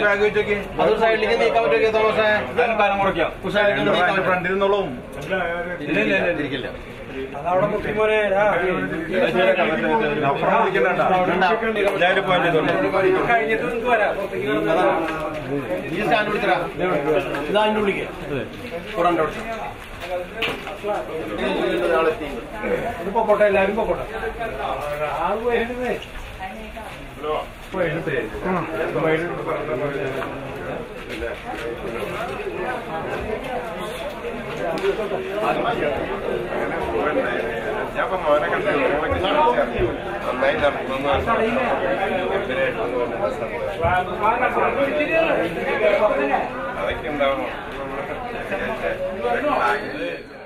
ബാഗ് വെച്ചോക്കെ അതൊരു സൈഡിലേക്ക് നീക്കാൻ പറ്റുമോ തോമസേ കാലം കുറയ്ക്കാം. ഫ്രണ്ടിൽ നിന്നോളും ഇല്ല ഇല്ല ഇല്ല ഇരിക്കില്ല ഞാനൊരു പോയിന്റ് ഈ സ്റ്റാൻഡ് വിളിച്ചടാ ഇതാ അതിന്റെ ഉള്ളിക്ക് കൂടാണ്ട് വിളിച്ചു പൊക്കോട്ടെ എല്ലാരും പൊക്കോട്ടെ. ആൾ വരുന്നേ ഞാൻ മോനെ കണ്ടു നന്നായി നടന്നു അതൊക്കെ ഉണ്ടാവണം. Thank you.